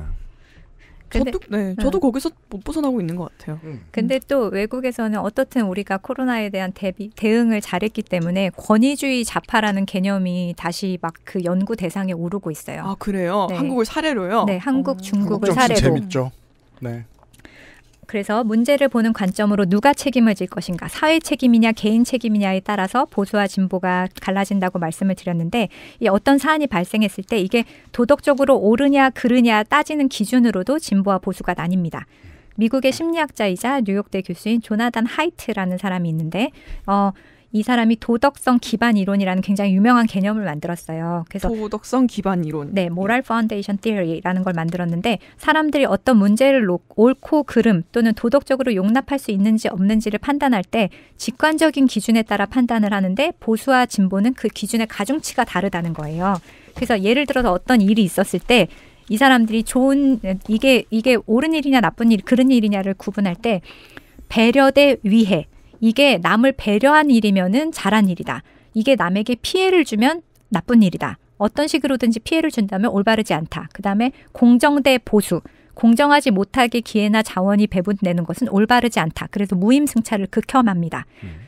K: 근데-
C: 저도 네, 저도 거기서 못 벗어나고 있는 것 같아요.
K: 근데 또 외국에서는 어떻든 우리가 코로나에 대한 대비 대응을 잘했기 때문에 권위주의 좌파라는 개념이 다시 막 그 연구 대상에 오르고 있어요.
C: 아 그래요?
K: 네.
C: 한국을 사례로요?
K: 네, 한국,
B: 한국
K: 중국을 사례로.
B: 재밌죠. 네.
K: 그래서 문제를 보는 관점으로 누가 책임을 질 것인가, 사회 책임이냐, 개인 책임이냐에 따라서 보수와 진보가 갈라진다고 말씀을 드렸는데, 이 어떤 사안이 발생했을 때 이게 도덕적으로 옳으냐, 그르냐 따지는 기준으로도 진보와 보수가 나뉩니다. 미국의 심리학자이자 뉴욕대 교수인 조나단 하이트라는 사람이 있는데, 어, 이 사람이 도덕성 기반 이론이라는 굉장히 유명한 개념을 만들었어요. 그래서
C: 도덕성 기반 이론.
K: 네, moral foundation theory라는 걸 만들었는데 사람들이 어떤 문제를 놓- 옳고 그름 또는 도덕적으로 용납할 수 있는지 없는지를 판단할 때 직관적인 기준에 따라 판단을 하는데 보수와 진보는 그 기준의 가중치가 다르다는 거예요. 그래서 예를 들어서 어떤 일이 있었을 때이 사람들이 좋은 이게 이게 옳은 일이냐 나쁜 일 그런 일이냐를 구분할 때 배려 대 위해 이게 남을 배려한 일이면은 잘한 일이다. 이게 남에게 피해를 주면 나쁜 일이다. 어떤 식으로든지 피해를 준다면 올바르지 않다. 그 다음에 공정 대 보수. 공정하지 못하게 기회나 자원이 배분되는 것은 올바르지 않다. 그래서 무임승차를 극혐합니다.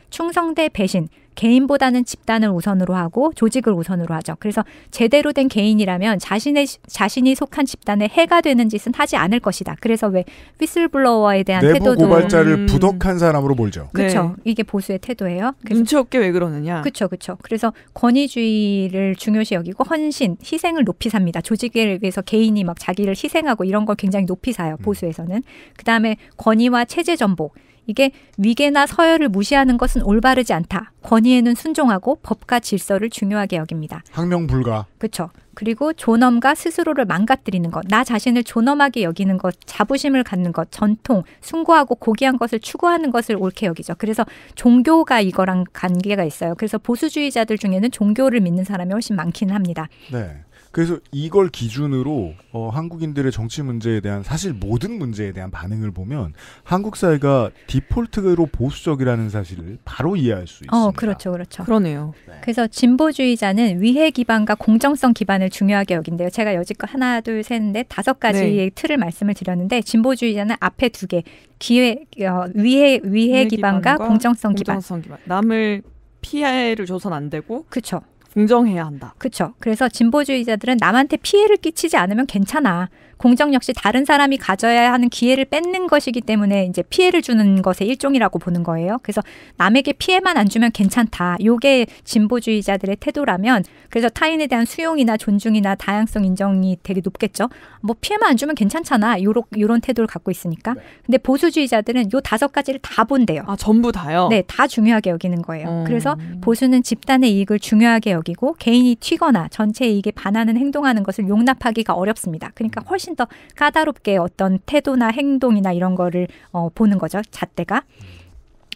K: 충성 대 배신. 개인보다는 집단을 우선으로 하고 조직을 우선으로 하죠. 그래서 제대로 된 개인이라면 자신의 자신이 속한 집단에 해가 되는 짓은 하지 않을 것이다. 그래서 왜 위슬블로워에 대한
B: 내부
K: 태도도
B: 고발자를
C: 음.
B: 부덕한 사람으로 몰죠.
K: 그렇죠. 이게 보수의 태도예요.
C: 눈치 없게 왜 그러느냐.
K: 그렇죠, 그렇죠. 그래서 권위주의를 중요시 여기고 헌신, 희생을 높이 삽니다. 조직을 위해서 개인이 막 자기를 희생하고 이런 걸 굉장히 높이 사요. 보수에서는. 그 다음에 권위와 체제 전복. 이게 위계나 서열을 무시하는 것은 올바르지 않다. 권위에는 순종하고 법과 질서를 중요하게 여깁니다.
B: 항명 불가.
K: 그렇죠. 그리고 존엄과 스스로를 망가뜨리는 것, 나 자신을 존엄하게 여기는 것, 자부심을 갖는 것, 전통, 숭고하고 고귀한 것을 추구하는 것을 옳게 여기죠. 그래서 종교가 이거랑 관계가 있어요. 그래서 보수주의자들 중에는 종교를 믿는 사람이 훨씬 많기는 합니다.
B: 네. 그래서 이걸 기준으로 어, 한국인들의 정치 문제에 대한 사실 모든 문제에 대한 반응을 보면 한국 사회가 디폴트로 보수적이라는 사실을 바로 이해할 수 있습니다.
K: 어, 그렇죠, 그렇죠.
C: 그러네요.
K: 그래서 진보주의자는 위해 기반과 공정성 기반을 중요하게 여긴대요. 제가 여지껏 하나, 둘, 셋, 넷, 다섯 가지의
C: 네.
K: 틀을 말씀을 드렸는데 진보주의자는 앞에 두 개, 기회, 어, 위해 위해 기반과 공정성 기반.
C: 공정성 기반. 남을 피해를 줘선 안 되고
K: 그렇죠.
C: 공정해야 한다.
K: 그렇죠. 그래서 진보주의자들은 남한테 피해를 끼치지 않으면 괜찮아. 공정 역시 다른 사람이 가져야 하는 기회를 뺏는 것이기 때문에 이제 피해를 주는 것의 일종이라고 보는 거예요. 그래서 남에게 피해만 안 주면 괜찮다. 요게 진보주의자들의 태도라면 그래서 타인에 대한 수용이나 존중이나 다양성 인정이 되게 높겠죠. 뭐 피해만 안 주면 괜찮잖아. 요런 요런 태도를 갖고 있으니까. 근데 보수주의자들은 요 다섯 가지를 다 본대요.
C: 아 전부 다요.
K: 네, 다 중요하게 여기는 거예요.
C: 어.
K: 그래서 보수는 집단의 이익을 중요하게 여기고 개인이 튀거나 전체 이익에 반하는 행동하는 것을 용납하기가 어렵습니다. 그러니까 훨씬 더 까다롭게 어떤 태도나 행동이나 이런 거를 어, 보는 거죠. 잣대가.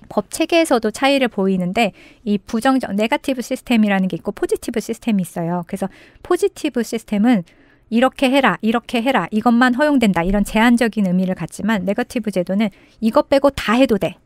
K: 법 체계에서도 차이를 보이는데 이 부정적 네가티브 시스템이라는 게 있고 포지티브 시스템이 있어요. 그래서 포지티브 시스템은 이렇게 해라, 이렇게 해라, 이것만 허용된다 이런 제한적인 의미를 갖지만 네거티브 제도는 이것 빼고 다 해도 돼.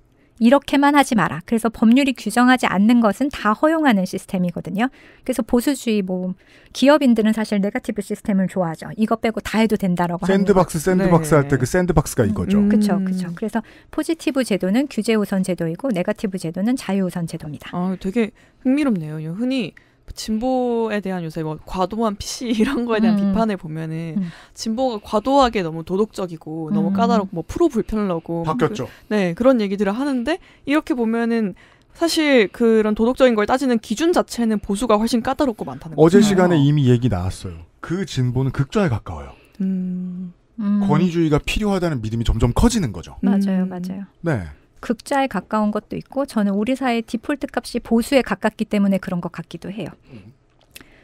K: 이렇게만 하지 마라. 그래서 법률이 규정하지 않는 것은 다 허용하는 시스템이거든요. 그래서 보수주의 뭐 기업인들은 사실 네가티브 시스템을 좋아하죠. 이것 빼고 다 해도 된다라고
B: 샌드박스 샌드박스
C: 네.
B: 할때 그 샌드박스가 이거죠.
C: 음.
K: 그렇죠, 그렇죠. 그래서 포지티브 제도는 규제 우선 제도이고 네가티브 제도는 자유 우선 제도입니다.
C: 아, 되게 흥미롭네요. 흔히 진보에 대한 요새 뭐 과도한 PC 이런 거에 대한
K: 음.
C: 비판을 보면은
K: 음.
C: 진보가 과도하게 너무 도덕적이고 너무
K: 음.
C: 까다롭고 뭐 프로 불편러고
B: 바뀌었죠.
C: 그, 네 그런 얘기들을 하는데 이렇게 보면은 사실 그런 도덕적인 걸 따지는 기준 자체는 보수가 훨씬 까다롭고 많다는 거죠.
B: 어제 시간에 이미 얘기 나왔어요. 그 진보는 극좌에 가까워요.
C: 음,
K: 음,
B: 권위주의가 필요하다는 믿음이 점점 커지는 거죠.
K: 맞아요,
C: 음.
K: 맞아요.
B: 네.
K: 극자에 가까운 것도 있고 저는 우리 사회 디폴트 값이 보수에 가깝기 때문에 그런 것 같기도 해요.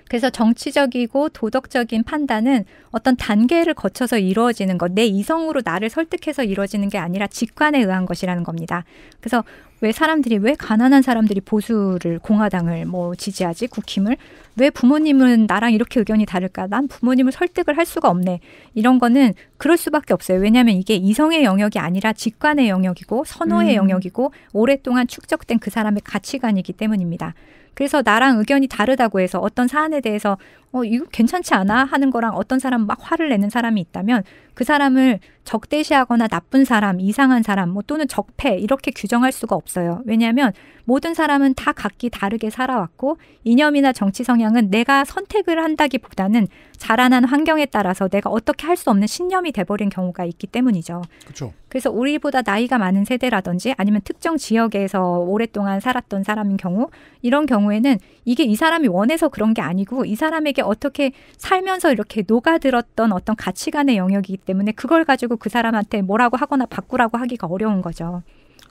K: 그래서 정치적이고 도덕적인 판단은 어떤 단계를 거쳐서 이루어지는 것, 내 이성으로 나를 설득해서 이루어지는 게 아니라 직관에 의한 것이라는 겁니다. 그래서 왜 사람들이 왜 가난한 사람들이 보수를 공화당을 뭐 지지하지 국힘을 왜 부모님은 나랑 이렇게 의견이 다를까? 난 부모님을 설득을 할 수가 없네. 이런 거는 그럴 수밖에 없어요. 왜냐하면 이게 이성의 영역이 아니라 직관의 영역이고 선호의
C: 음.
K: 영역이고 오랫동안 축적된 그 사람의 가치관이기 때문입니다. 그래서 나랑 의견이 다르다고 해서 어떤 사안에 대해서 어 이거 괜찮지 않아 하는 거랑 어떤 사람 막 화를 내는 사람이 있다면 그 사람을 적대시하거나 나쁜 사람, 이상한 사람, 뭐 또는 적폐 이렇게 규정할 수가 없어요. 왜냐하면 모든 사람은 다 각기 다르게 살아왔고 이념이나 정치 성향은 내가 선택을 한다기보다는 자라난 환경에 따라서 내가 어떻게 할 수 없는 신념이 돼버린 경우가 있기 때문이죠.
B: 그렇죠.
K: 그래서 우리보다 나이가 많은 세대라든지 아니면 특정 지역에서 오랫동안 살았던 사람인 경우 이런 경우에는 이게 이 사람이 원해서 그런 게 아니고 이 사람 에게 어떻게 살면서 이렇게 녹아들었던 어떤 가치관의 영역이기 때문에 그걸 가지고 그 사람한테 뭐라고 하거나 바꾸라고 하기가 어려운 거죠.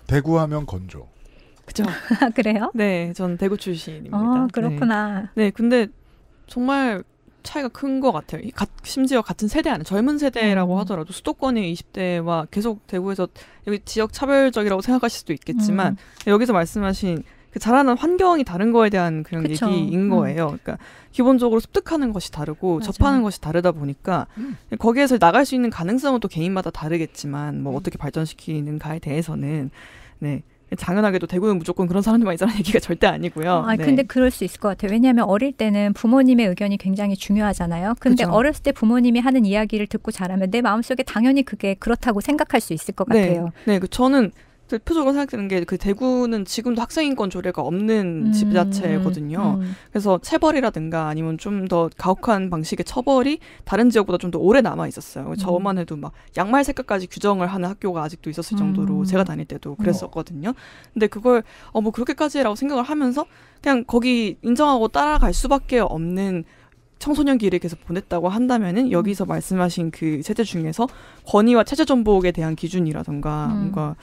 B: 대구하면 건조.
C: 그죠?
K: 그래요?
C: 네, 전 대구 출신입니다.
K: 어, 그렇구나.
C: 네, 네, 근데 정말 차이가 큰 것 같아요. 이 가- 심지어 같은 세대 안에 젊은 세대라고
K: 음.
C: 하더라도 수도권의 20대와 계속 대구에서 여기 지역 차별적이라고 생각하실 수도 있겠지만
K: 음.
C: 여기서 말씀하신 그 자라는 환경이 다른 거에 대한 그런
K: 그쵸.
C: 얘기인
K: 음.
C: 거예요. 그러니까 기본적으로 습득하는 것이 다르고
K: 맞아요.
C: 접하는 것이 다르다 보니까
B: 음.
C: 거기에서 나갈 수 있는 가능성은 또 개인마다 다르겠지만
K: 음.
C: 뭐 어떻게 발전시키는가에 대해서는 네 당연하게도 대구는 무조건 그런 사람들만 있다는 얘기가 절대 아니고요.
K: 아,
C: 네.
K: 근데 그럴 수 있을 것 같아요. 왜냐하면 어릴 때는 부모님의 의견이 굉장히 중요하잖아요. 근데
C: 그죠.
K: 어렸을 때 부모님이 하는 이야기를 듣고 자라면 내 마음속에 당연히 그게 그렇다고 생각할 수 있을 것
C: 네,
K: 같아요.
C: 네, 그 저는 대표적으로 생각되는 게 그 대구는 지금도 학생인권 조례가 없는
K: 음,
C: 지자체거든요.
K: 음.
C: 그래서 체벌이라든가 아니면 좀 더 가혹한 방식의 처벌이 다른 지역보다 좀 더 오래 남아 있었어요.
K: 음.
C: 저만 해도 막 양말 색깔까지 규정을 하는 학교가 아직도 있었을 정도로
K: 음.
C: 제가 다닐 때도 그랬었거든요. 근데 그걸 어 뭐 그렇게까지라고 생각을 하면서 그냥 거기 인정하고 따라갈 수밖에 없는 청소년기를 계속 보냈다고 한다면은 여기서 말씀하신 그 세대 중에서 권위와 체제 전복에 대한 기준이라던가
K: 음.
C: 뭔가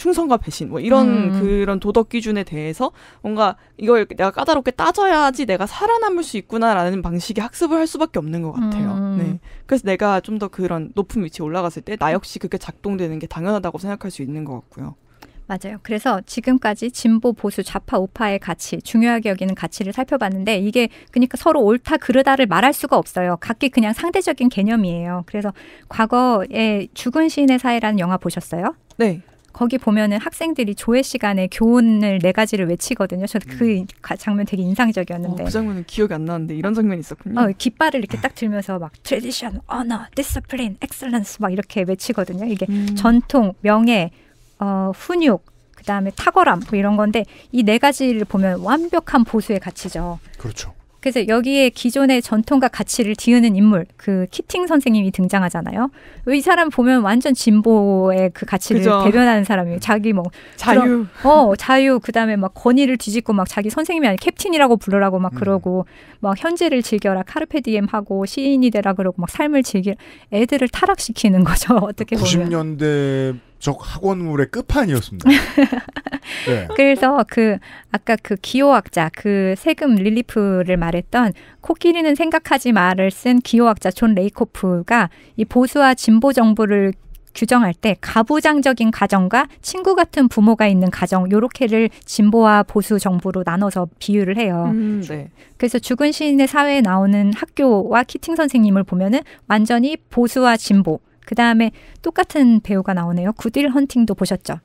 C: 충성과 배신 뭐 이런
K: 음.
C: 그런 도덕 기준에 대해서 뭔가 이걸 내가 까다롭게 따져야지 내가 살아남을 수 있구나라는 방식의 학습을 할 수밖에 없는 것 같아요.
K: 음.
C: 네. 그래서 내가 좀 더 그런 높은 위치에 올라갔을 때 나 역시 그게 작동되는 게 당연하다고 생각할 수 있는 것 같고요.
K: 맞아요. 그래서 지금까지 진보, 보수, 좌파, 우파의 가치, 중요하게 여기는 가치를 살펴봤는데 이게 그러니까 서로 옳다 그르다를 말할 수가 없어요. 각기 그냥 상대적인 개념이에요. 그래서 과거에 죽은 시인의 사회라는 영화 보셨어요?
C: 네.
K: 거기 보면은 학생들이 조회 시간에 교훈을 네 가지를 외치거든요. 저도 그 가- 장면 되게
C: 어,
K: 인상적이었는데.
C: 그 장면은 기억이 안 나는데 이런 장면이 있었군요.
K: 어, 깃발을 이렇게 딱 들면서 막 tradition, honor, discipline, excellence 막 이렇게 외치거든요. 이게
C: 음.
K: 전통, 명예, 어, 훈육, 그 다음에 탁월함 뭐 이런 건데 이 네 가지를 보면 완벽한 보수의 가치죠.
B: 그렇죠.
K: 그래서 여기에 기존의 전통과 가치를 뒤우는 인물, 그 키팅 선생님이 등장하잖아요. 이 사람 보면 완전 진보의 그 가치를
C: 그죠.
K: 대변하는 사람이에요. 자기 뭐
C: 자유.
K: 그런- 어 자유 그다음에 막 권위를 뒤집고 막 자기 선생님이 아니 캡틴이라고 부르라고 막 그러고 막 현재를 즐겨라 carpe diem 하고 시인이 되라 그러고 막 삶을 즐길 애들을 타락시키는 거죠. 어떻게 보면.
B: 90년대 적 학원물의 끝판이었습니다. 네.
K: 그래서 그 아까 그 기호학자 그 세금 relief를 말했던 코끼리는 생각하지 말을 쓴 기호학자 존 레이코프가 이 보수와 진보 정부를 규정할 때 가부장적인 가정과 친구 같은 부모가 있는 가정 요렇게를 진보와 보수 정부로 나눠서 비유를 해요.
C: 음, 네.
K: 그래서 죽은 시인의 사회에 나오는 학교와 키팅 선생님을 보면은 완전히 보수와 진보. 그 다음에 똑같은 배우가 나오네요. 구딜 헌팅도 보셨죠?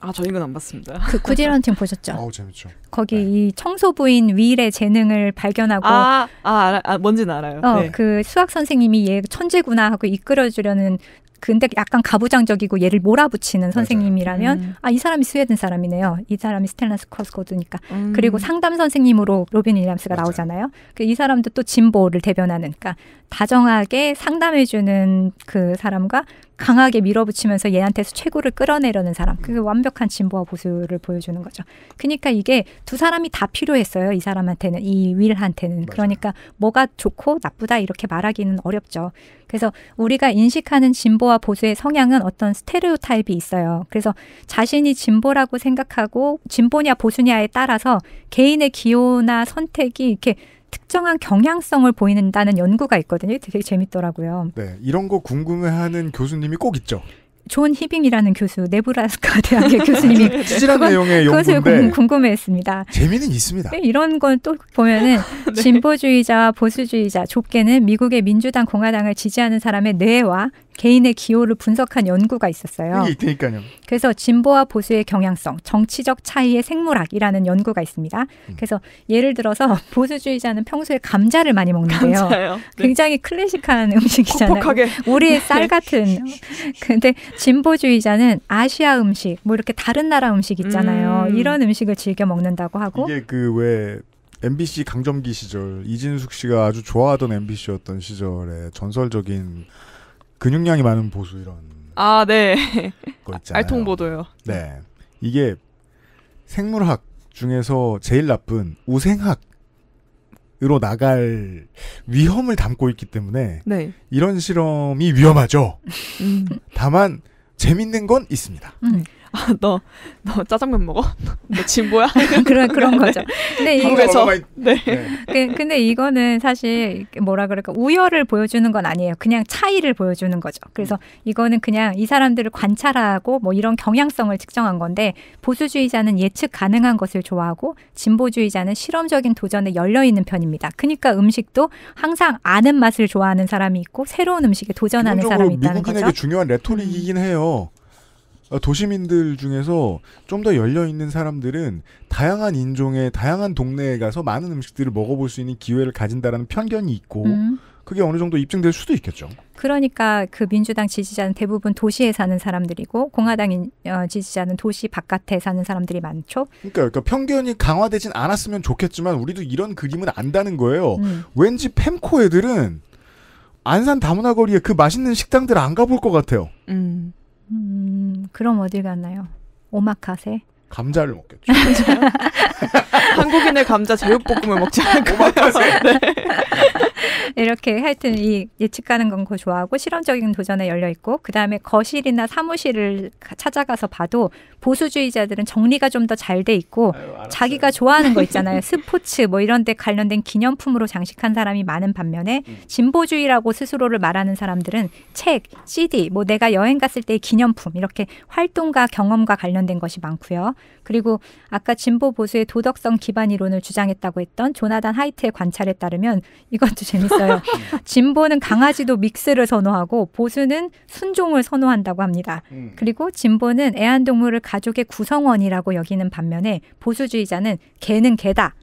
C: 아, 저 이건 안 봤습니다.
K: 그 구딜 헌팅 보셨죠?
B: 아우 재밌죠.
K: 거기 이 청소부인 윌의 재능을 발견하고
C: 아, 아, 알아, 아 뭔지는 알아요.
K: 어,
C: 네.
K: 그 수학 선생님이 얘 천재구나 하고 이끌어주려는 근데 약간 가부장적이고 얘를 몰아붙이는 선생님이라면
C: 음.
K: 아이 사람이 스웨덴 사람이네요. 이 사람이 스텔란 스코스코드니까.
C: 음.
K: 그리고 상담 선생님으로 로빈 윌리엄스가 나오잖아요. 그 이 사람도 또 진보를 대변하는 그러니까 다정하게 상담해 주는 그 사람과 강하게 밀어붙이면서 얘한테서 최고를 끌어내려는 사람. 그게 완벽한 진보와 보수를 보여주는 거죠. 그러니까 이게 두 사람이 다 필요했어요. 이 사람한테는 이 윌한테는. 그러니까 뭐가 좋고 나쁘다 이렇게 말하기는 어렵죠. 그래서 우리가 인식하는 진보와 보수의 성향은 어떤 스테레오 타입이 있어요. 그래서 자신이 진보라고 생각하고 진보냐 보수냐에 따라서 개인의 기호나 선택이 이렇게 특정한 경향성을 보이는다는 연구가 있거든요. 되게 재밌더라고요.
B: 네, 이런 거 궁금해하는 교수님이 꼭 있죠.
K: 존 히빙이라는 교수, 네브라스카 대학의 교수님이
B: 찌질한
K: 그건-
B: 내용의
K: 그것을
B: 연구인데
K: 궁- 궁금해했습니다.
B: 재미는 있습니다.
K: 네, 이런 건 또 보면은 진보주의자와 보수주의자, 좁게는 미국의 민주당, 공화당을 지지하는 사람의 뇌와 개인의 기호를 분석한 연구가 있었어요.
B: 이게 있다니까요.
K: 그래서 진보와 보수의 경향성, 정치적 차이의 생물학이라는 연구가 있습니다.
B: 음.
K: 그래서 예를 들어서 보수주의자는 평소에 감자를 많이 먹는데요.
C: 감자요? 네.
K: 굉장히 클래식한 음식이잖아요.
C: 퍽퍽하게.
K: 우리의 쌀 같은. 근데 진보주의자는 아시아 음식, 뭐 이렇게 다른 나라 음식 있잖아요.
B: 음.
K: 이런 음식을 즐겨 먹는다고 하고
B: 이게 그왜 MBC 강점기 시절 이진숙 씨가 아주 좋아하던 MBC였던 시절에 전설적인 근육량이 많은 보수 이런
C: 아, 네.
B: 거 있잖아요.
C: 알통보도요.
B: 네. 이게 생물학 중에서 제일 나쁜 우생학으로 나갈 위험을 담고 있기 때문에
C: 네.
B: 이런 실험이 위험하죠.
C: 음.
B: 다만 재밌는 건 있습니다.
C: 아, 너, 너 짜장면 먹어? 너 진보야?
K: 그런 그런 거죠. 근데 이
C: 한국에서 네.
K: 그- 근데 이거는 사실 뭐라 그럴까 우열을 보여주는 건 아니에요. 그냥 차이를 보여주는 거죠. 그래서 이거는 그냥 이 사람들을 관찰하고 뭐 이런 경향성을 측정한 건데 보수주의자는 예측 가능한 것을 좋아하고 진보주의자는 실험적인 도전에 열려 있는 편입니다. 그러니까 음식도 항상 아는 맛을 좋아하는 사람이 있고 새로운 음식에 도전하는 사람이 있다는
B: 미국인에게
K: 거죠. 음.
B: 중요한 레토릭이긴 해요. 어, 도시민들 중에서 좀 더 열려 있는 사람들은 다양한 인종의 다양한 동네에 가서 많은 음식들을 먹어볼 수 있는 기회를 가진다라는 편견이 있고
K: 음.
B: 그게 어느 정도 입증될 수도 있겠죠.
K: 그러니까 그 민주당 지지자는 대부분 도시에 사는 사람들이고 공화당 인- 어, 지지자는 도시 바깥에 사는 사람들이 많죠.
B: 그러니까, 그러니까 편견이 강화되진 않았으면 좋겠지만 우리도 이런 그림은 안다는 거예요.
K: 음.
B: 왠지 팸코 애들은 안산 다문화 거리에 그 맛있는 식당들 안 가볼 것 같아요.
C: 음.
K: 음, 그럼 어딜 갔나요? 오마카세?
B: 감자를 먹겠죠.
C: 한국인의 감자 제육볶음을 먹지 않을까. 네.
K: 이렇게 하여튼 이 예측 가는 건거 좋아하고 실험적인 도전에 열려 있고 그 다음에 거실이나 사무실을 가- 찾아가서 봐도 보수주의자들은 정리가 좀 더 잘 돼 있고 자기가 좋아하는 거 있잖아요 스포츠 뭐 이런 데 관련된 기념품으로 장식한 사람이 많은 반면에 진보주의라고 스스로를 말하는 사람들은 책, CD, 뭐 내가 여행 갔을 때의 기념품 이렇게 활동과 경험과 관련된 것이 많고요. 그리고 아까 진보 보수의 도덕성 기반 이론을 주장했다고 했던 조나단 하이트의 관찰에 따르면 이것도 재밌어요. 진보는 강아지도 믹스를 선호하고 보수는 순종을 선호한다고 합니다. 그리고 진보는 애완동물을 가족의 구성원이라고 여기는 반면에 보수주의자는 개는 개다.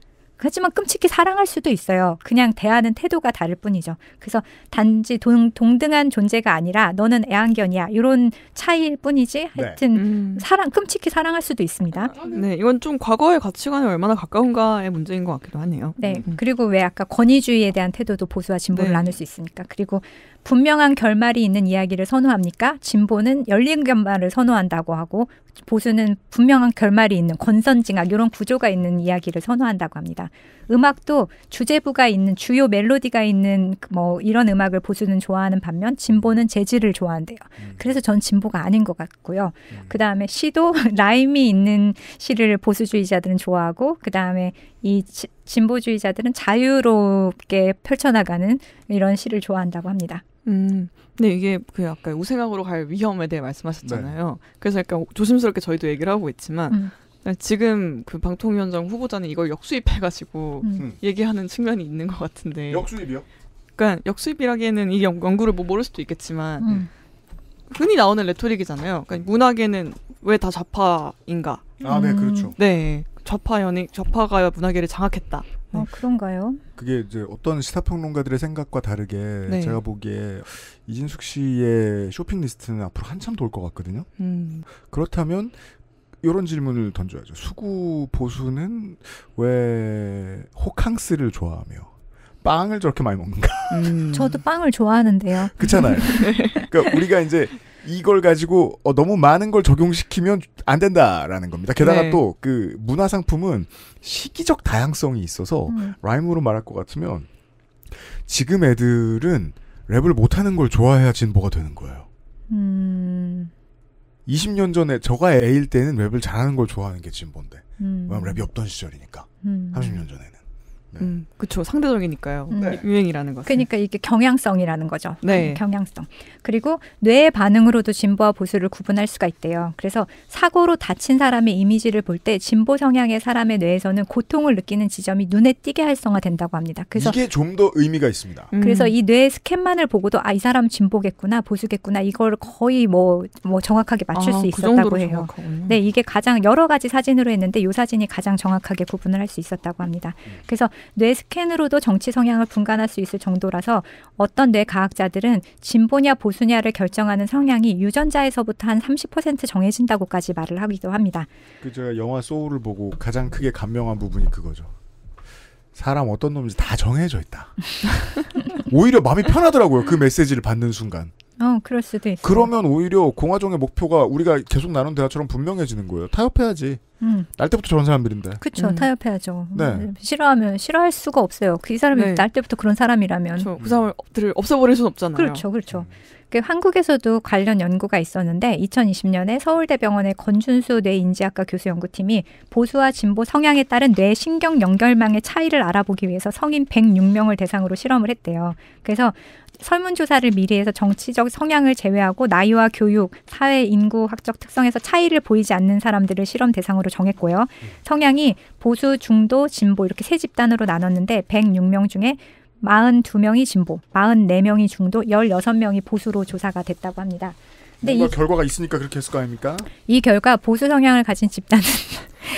K: 하지만 끔찍히 사랑할 수도 있어요. 그냥 대하는 태도가 다를 뿐이죠. 그래서 단지 동, 동등한 존재가 아니라 너는 애완견이야. 이런 차이일 뿐이지. 하여튼
C: 음.
K: 사랑 끔찍히 사랑할 수도 있습니다.
C: 네, 이건 좀 과거의 가치관에 얼마나 가까운가의 문제인 것 같기도 하네요.
K: 네. 그리고 왜 아까 권위주의에 대한 태도도 보수와 진보를
C: 네.
K: 나눌 수 있으니까. 그리고 분명한 결말이 있는 이야기를 선호합니까? 진보는 열린 결말을 선호한다고 하고 보수는 분명한 결말이 있는 권선징악 이런 구조가 있는 이야기를 선호한다고 합니다. 음악도 주제부가 있는 주요 멜로디가 있는 그뭐 이런 음악을 보수는 좋아하는 반면 진보는 재즈를 좋아한대요. 그래서 전 진보가 아닌 것 같고요. 그 다음에 시도 라임이 있는 시를 보수주의자들은 좋아하고 그 다음에 이 지- 진보주의자들은 자유롭게 펼쳐나가는 이런 시를 좋아한다고 합니다.
C: 음, 근데 이게 그 아까 우생학으로 갈 위험에 대해 말씀하셨잖아요. 그래서 약간 조심스럽게 저희도 얘기를 하고 있지만
K: 음.
C: 지금 그 방통위원장 후보자는 이걸 역수입해가지고
K: 음.
C: 얘기하는 측면이 있는 것 같은데.
B: 역수입이요?
C: 그러니까 역수입이라기에는 이 연- 연구를 뭐 모를 수도 있겠지만
K: 음.
C: 흔히 나오는 레토릭이잖아요. 그러니까 문학에는 왜 다 좌파인가?
B: 아, 네, 그렇죠.
C: 네, 좌파 연예 좌파가 문학계를 장악했다.
K: 어, 그런가요?
B: 그게 이제 어떤 시사평론가들의 생각과 다르게
C: 네.
B: 제가 보기에 이진숙 씨의 쇼핑 리스트는 앞으로 한참 돌 것 같거든요.
C: 음.
B: 그렇다면 이런 질문을 던져야죠. 수구 보수는 왜 호캉스를 좋아하며 빵을 저렇게 많이 먹는가?
C: 음.
K: 저도 빵을 좋아하는데요.
B: 그렇잖아요. 그러니까 우리가 이제 이걸 가지고 어, 너무 많은 걸 적용시키면 안 된다라는 겁니다. 게다가
C: 네.
B: 또그 문화 상품은 시기적 다양성이 있어서
K: 음.
B: 라임으로 말할 것 같으면 지금 애들은 랩을 못하는 걸 좋아해야 진보가 되는 거예요.
K: 음,
B: 20년 전에 저가 애일 때는 랩을 잘하는 걸 좋아하는 게 진보인데
K: 음.
B: 왜냐면 랩이 없던 시절이니까
K: 음.
B: 30년 전에는
C: 음, 그렇죠. 상대적이니까요.
K: 네.
C: 유행이라는 것.
K: 그러니까 이게 경향성이라는 거죠.
C: 네.
K: 경향성. 그리고 뇌의 반응으로도 진보와 보수를 구분할 수가 있대요. 그래서 사고로 다친 사람의 이미지를 볼 때 진보 성향의 사람의 뇌에서는 고통을 느끼는 지점이 눈에 띄게 활성화된다고 합니다. 그래서
B: 이게 좀 더 의미가 있습니다.
K: 그래서 이 뇌의 스캔만을 보고도 아 이 사람 진보겠구나 보수겠구나 이걸 거의 뭐뭐 정확하게 맞출
C: 아, 수그
K: 있었다고
C: 정도로
K: 해요.
C: 정확하군요.
K: 네, 이게 가장 여러 가지 사진으로 했는데 이 사진이 가장 정확하게 구분을 할 수 있었다고 합니다. 그래서 뇌 스캔으로도 정치 성향을 분간할 수 있을 정도라서 어떤 뇌 과학자들은 진보냐 보수냐를 결정하는 성향이 유전자에서부터 한 30% 정해진다고까지 말을 하기도 합니다.
B: 그 제가 영화 소울을 보고 가장 크게 감명한 부분이 그거죠. 사람 어떤 놈인지 다 정해져 있다. 오히려 마음이 편하더라고요. 그 메시지를 받는 순간.
K: 어, 그럴 수도 있어요.
B: 그러면 오히려 공화정의 목표가 우리가 계속 나눈 대화처럼 분명해지는 거예요. 타협해야지.
K: 음.
B: 날 때부터 저런 사람들인데.
K: 그렇죠. 타협해야죠.
B: 네.
K: 싫어하면 싫어할 수가 없어요. 그 이 사람이
C: 네.
K: 날 때부터 그런 사람이라면.
C: 그렇죠. 그 사람들을 없애버릴 수는 없잖아요.
K: 그렇죠, 그렇죠. 그 한국에서도 관련 연구가 있었는데 2020년에 서울대병원의 건준수 뇌인지학과 교수 연구팀이 보수와 진보 성향에 따른 뇌 신경 연결망의 차이를 알아보기 위해서 성인 106명을 대상으로 실험을 했대요. 그래서 설문조사를 미리 해서 정치적 성향을 제외하고 나이와 교육, 사회 인구 학적 특성에서 차이를 보이지 않는 사람들을 실험 대상으로 정했고요. 성향이 보수, 중도, 진보 이렇게 세 집단으로 나눴는데 106명 중에 42명이 진보, 44명이 중도, 16명이 보수로 조사가 됐다고 합니다. 근데
B: 뭔가
K: 이,
B: 결과가 있으니까 그렇게 했을 거 아닙니까?
K: 이 결과 보수 성향을 가진 집단은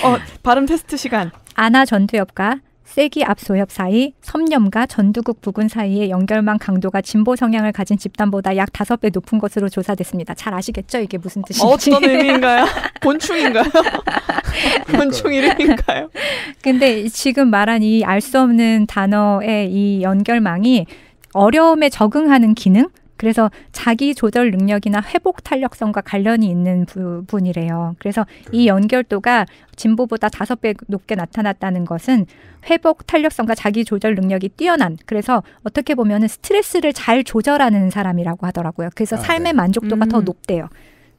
C: 어, 발음 테스트 시간.
K: 아나 전두엽과 세기 앞소협 사이, 섬념과 전두국 부근 사이의 연결망 강도가 진보 성향을 가진 집단보다 약 다섯 배 높은 것으로 조사됐습니다. 잘 아시겠죠? 이게 무슨 뜻인지.
C: 어떤 의미인가요? 곤충인가요? 곤충 이름인가요?
K: 근데 지금 말한 이 알 수 없는 단어의 이 연결망이 어려움에 적응하는 기능? 그래서 자기 조절 능력이나 회복 탄력성과 관련이 있는 부분이래요. 그래서 이 연결도가 진보보다 다섯 배 높게 나타났다는 것은 회복 탄력성과 자기 조절 능력이 뛰어난 그래서 어떻게 보면은 스트레스를 잘 조절하는 사람이라고 하더라고요. 그래서
L: 아,
K: 삶의
L: 네.
K: 만족도가 더
L: 음.
K: 높대요.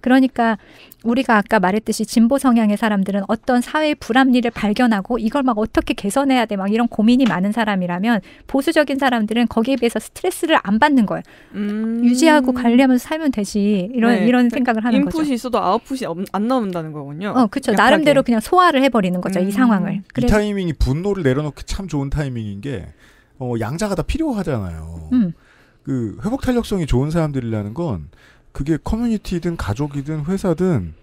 K: 그러니까 우리가 아까 말했듯이 진보 성향의 사람들은 어떤 사회의 불합리를 발견하고 이걸 막 어떻게 개선해야 돼 막 이런 고민이 많은 사람이라면 보수적인 사람들은 거기에 비해서 스트레스를 안 받는 거예요. 유지하고 관리하면서 살면 되지 이런
C: 음. 네.
K: 이런 생각을 하는
C: 인풋이
K: 거죠.
C: 있어도 아웃풋이 없- 안 나온다는 거군요.
K: 어, 그렇죠.
C: 약하게.
K: 나름대로 그냥 소화를 해버리는 거죠 이
C: 음.
K: 상황을.
B: 이 타이밍이 분노를 내려놓기 참 좋은 타이밍인 게 어, 양자가 다 필요하잖아요.
K: 음.
B: 그 회복 탄력성이 좋은 사람들이라는 건 그게 커뮤니티든 가족이든 회사든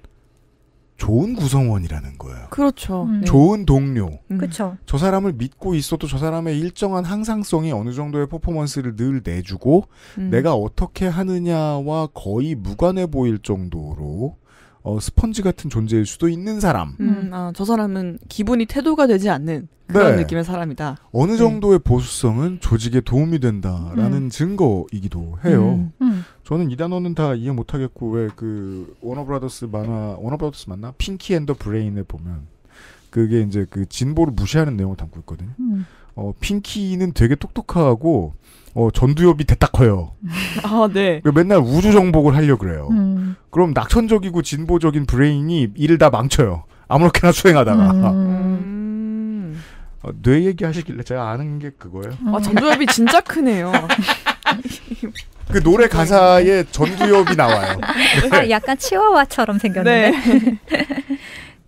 B: 좋은 구성원이라는 거예요.
C: 그렇죠.
K: 음.
C: 네.
B: 좋은 동료.
K: 그렇죠.
B: 저 사람을 믿고 있어도 저 사람의 일정한 항상성이 어느 정도의 퍼포먼스를 늘 내주고
C: 음.
B: 내가 어떻게 하느냐와 거의 무관해 보일 정도로 어, 스펀지 같은 존재일 수도 있는 사람.
C: 음, 아, 저 사람은 기분이 태도가 되지 않는 그런
B: 네.
C: 느낌의 사람이다.
B: 어느 정도의 보수성은 조직에 도움이 된다라는
C: 음.
B: 증거이기도 해요.
C: 음. 음.
B: 저는 이 단어는 다 이해 못하겠고 왜 그 워너브라더스 만화 워너브라더스 맞나 Pinky and the Brain에 보면 그게 이제 그 진보를 무시하는 내용을 담고 있거든요.
K: 음.
B: 어 핑키는 되게 똑똑하고 어 전두엽이 대따 커요.
C: 아, 네.
B: 맨날 우주 정복을 하려 그래요.
K: 음.
B: 그럼 낙천적이고 진보적인 브레인이 일을 다 망쳐요. 아무렇게나 수행하다가
C: 음.
B: 어, 뇌 얘기하시길래 제가 아는 게 그거예요.
C: 아, 전두엽이 진짜 크네요.
B: 그 노래 가사에 전두엽이 나와요.
K: 아, 약간 치와와처럼 생겼는데.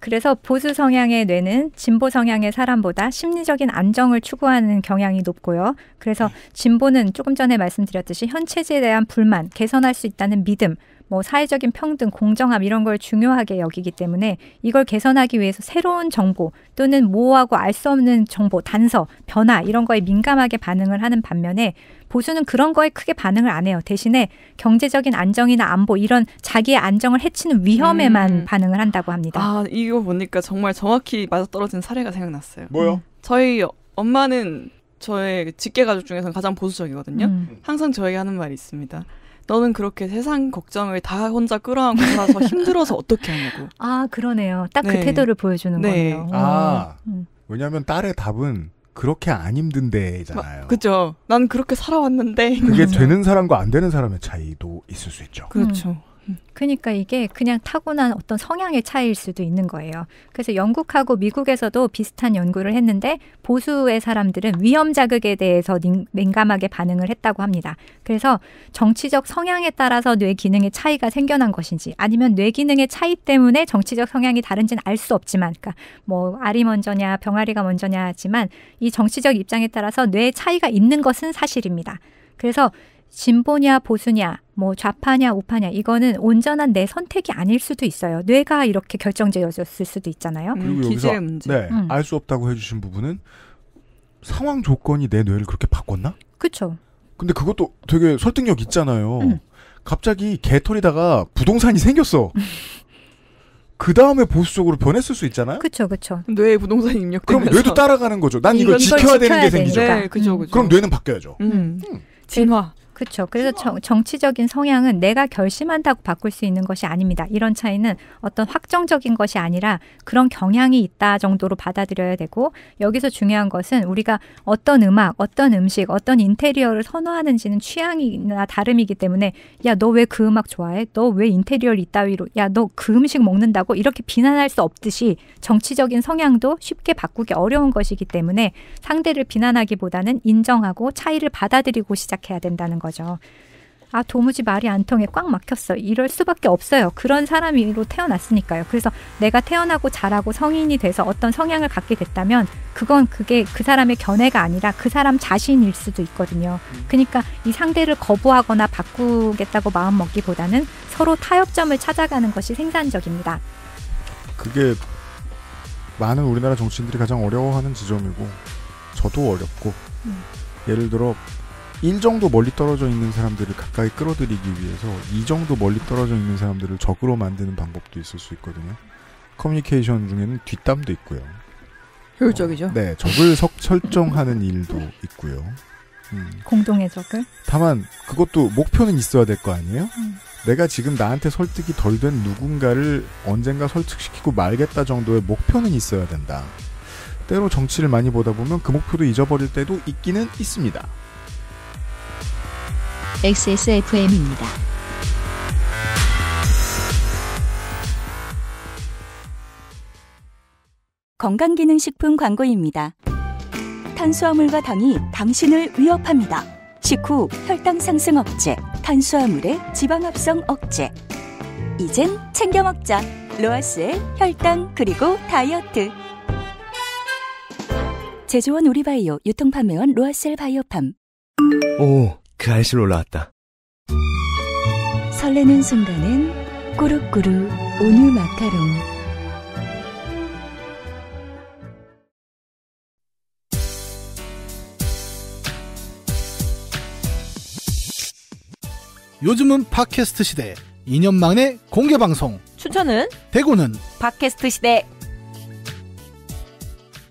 K: 그래서 보수 성향의 뇌는 진보 성향의 사람보다 심리적인 안정을 추구하는 경향이 높고요. 그래서 진보는 조금 전에 말씀드렸듯이 현 체제에 대한 불만, 개선할 수 있다는 믿음, 뭐 사회적인 평등, 공정함 이런 걸 중요하게 여기기 때문에 이걸 개선하기 위해서 새로운 정보 또는 모호하고 알 수 없는 정보, 단서, 변화 이런 거에 민감하게 반응을 하는 반면에 보수는 그런 거에 크게 반응을 안 해요. 대신에 경제적인 안정이나 안보 이런 자기의 안정을 해치는 위험에만
C: 음.
K: 반응을 한다고 합니다.
C: 아, 이거 보니까 정말 정확히 맞아떨어진 사례가 생각났어요.
B: 뭐요?
C: 저희 엄마는 저의 직계 가족 중에서는 가장 보수적이거든요.
K: 음.
C: 항상 저에게 하는 말이 있습니다. 너는 그렇게 세상 걱정을 다 혼자 끌어안고 살아서 힘들어서 어떻게 하냐고.
K: 아 그러네요. 딱그
C: 네.
K: 태도를 보여주는
C: 네.
K: 거예요.
B: 아
K: 음.
B: 왜냐하면 딸의 답은 그렇게 안 힘든데잖아요.
C: 그죠. 난 그렇게 살아왔는데.
B: 그게 되는 사람과 안 되는 사람의 차이도 있을 수 있죠.
C: 그렇죠.
K: 그러니까 이게 그냥 타고난 어떤 성향의 차이일 수도 있는 거예요. 그래서 영국하고 미국에서도 비슷한 연구를 했는데 보수의 사람들은 위험 자극에 대해서 민- 민감하게 반응을 했다고 합니다. 그래서 정치적 성향에 따라서 뇌 기능의 차이가 생겨난 것인지 아니면 뇌 기능의 차이 때문에 정치적 성향이 다른지는 알 수 없지만 그러니까 뭐 알이 먼저냐 병아리가 먼저냐 하지만 이 정치적 입장에 따라서 뇌의 차이가 있는 것은 사실입니다. 그래서 진보냐 보수냐 뭐 좌파냐 우파냐 이거는 온전한 내 선택이 아닐 수도 있어요. 뇌가 이렇게 결정지어졌을 수도 있잖아요.
B: 그리고 여기서 네,
K: 음.
B: 알수 없다고 해주신 부분은 상황 조건이 내 뇌를 그렇게 바꿨나?
K: 그렇죠.
B: 근데 그것도 되게 설득력 있잖아요.
K: 음.
B: 갑자기 개털이다가 부동산이 생겼어. 그 다음에 보수 쪽으로 변했을 수 있잖아요.
K: 그렇죠, 그렇죠.
C: 뇌에 부동산이 입력되면서.
B: 그럼 뇌도 따라가는 거죠. 난 이걸 지켜야 되는 게
K: 지켜야
B: 생기죠.
K: 되니까.
C: 네, 그죠, 그죠.
B: 그럼 뇌는 바뀌어야죠.
C: 음. 진화.
K: 그렇죠. 그래서 정, 정치적인 성향은 내가 결심한다고 바꿀 수 있는 것이 아닙니다. 이런 차이는 어떤 확정적인 것이 아니라 그런 경향이 있다 정도로 받아들여야 되고 여기서 중요한 것은 우리가 어떤 음악, 어떤 음식, 어떤 인테리어를 선호하는지는 취향이나 다름이기 때문에 야 너 왜 그 음악 좋아해? 너 왜 인테리어를 이따위로 야 너 그 음식 먹는다고 이렇게 비난할 수 없듯이 정치적인 성향도 쉽게 바꾸기 어려운 것이기 때문에 상대를 비난하기보다는 인정하고 차이를 받아들이고 시작해야 된다는 거죠. 아 도무지 말이 안 통해 꽉 막혔어 이럴 수밖에 없어요. 그런 사람으로 태어났으니까요. 그래서 내가 태어나고 자라고 성인이 돼서 어떤 성향을 갖게 됐다면 그건 그게 그 사람의 견해가 아니라 그 사람 자신일 수도 있거든요. 그러니까 이 상대를 거부하거나 바꾸겠다고 마음 먹기보다는 서로 타협점을 찾아가는 것이 생산적입니다.
B: 그게 많은 우리나라 정치인들이 가장 어려워하는 지점이고 저도 어렵고
K: 음.
B: 예를 들어 1 정도 멀리 떨어져 있는 사람들을 가까이 끌어들이기 위해서 2 정도 멀리 떨어져 있는 사람들을 적으로 만드는 방법도 있을 수 있거든요. 커뮤니케이션 중에는 뒷담도 있고요.
C: 효율적이죠.
B: 네, 적을 석, 설정하는 일도 있고요. 음.
K: 공동의 적을.
B: 다만 그것도 목표는 있어야 될 거 아니에요?
K: 음.
B: 내가 지금 나한테 설득이 덜 된 누군가를 언젠가 설득시키고 말겠다 정도의 목표는 있어야 된다. 때로 정치를 많이 보다 보면 그 목표도 잊어버릴 때도 있기는 있습니다.
J: XSFM입니다.
D: 건강기능식품 광고입니다. 탄수화물과 당이 당신을 위협합니다. 식후 혈당 상승 억제, 탄수화물의 지방 합성 억제. 이젠 챙겨 먹자. 로아스의 혈당 그리고 다이어트. 제조원 우리바이오 유통판매원 로아셀 바이오팜.
L: 오, 그 알실 올라왔다.
D: 설레는 순간은 꾸룩꾸룩 온유 마카롱.
F: 요즘은 팟캐스트 시대. 2년 만에 공개 방송.
G: 춘천은?
F: 대구는?
G: 팟캐스트 시대.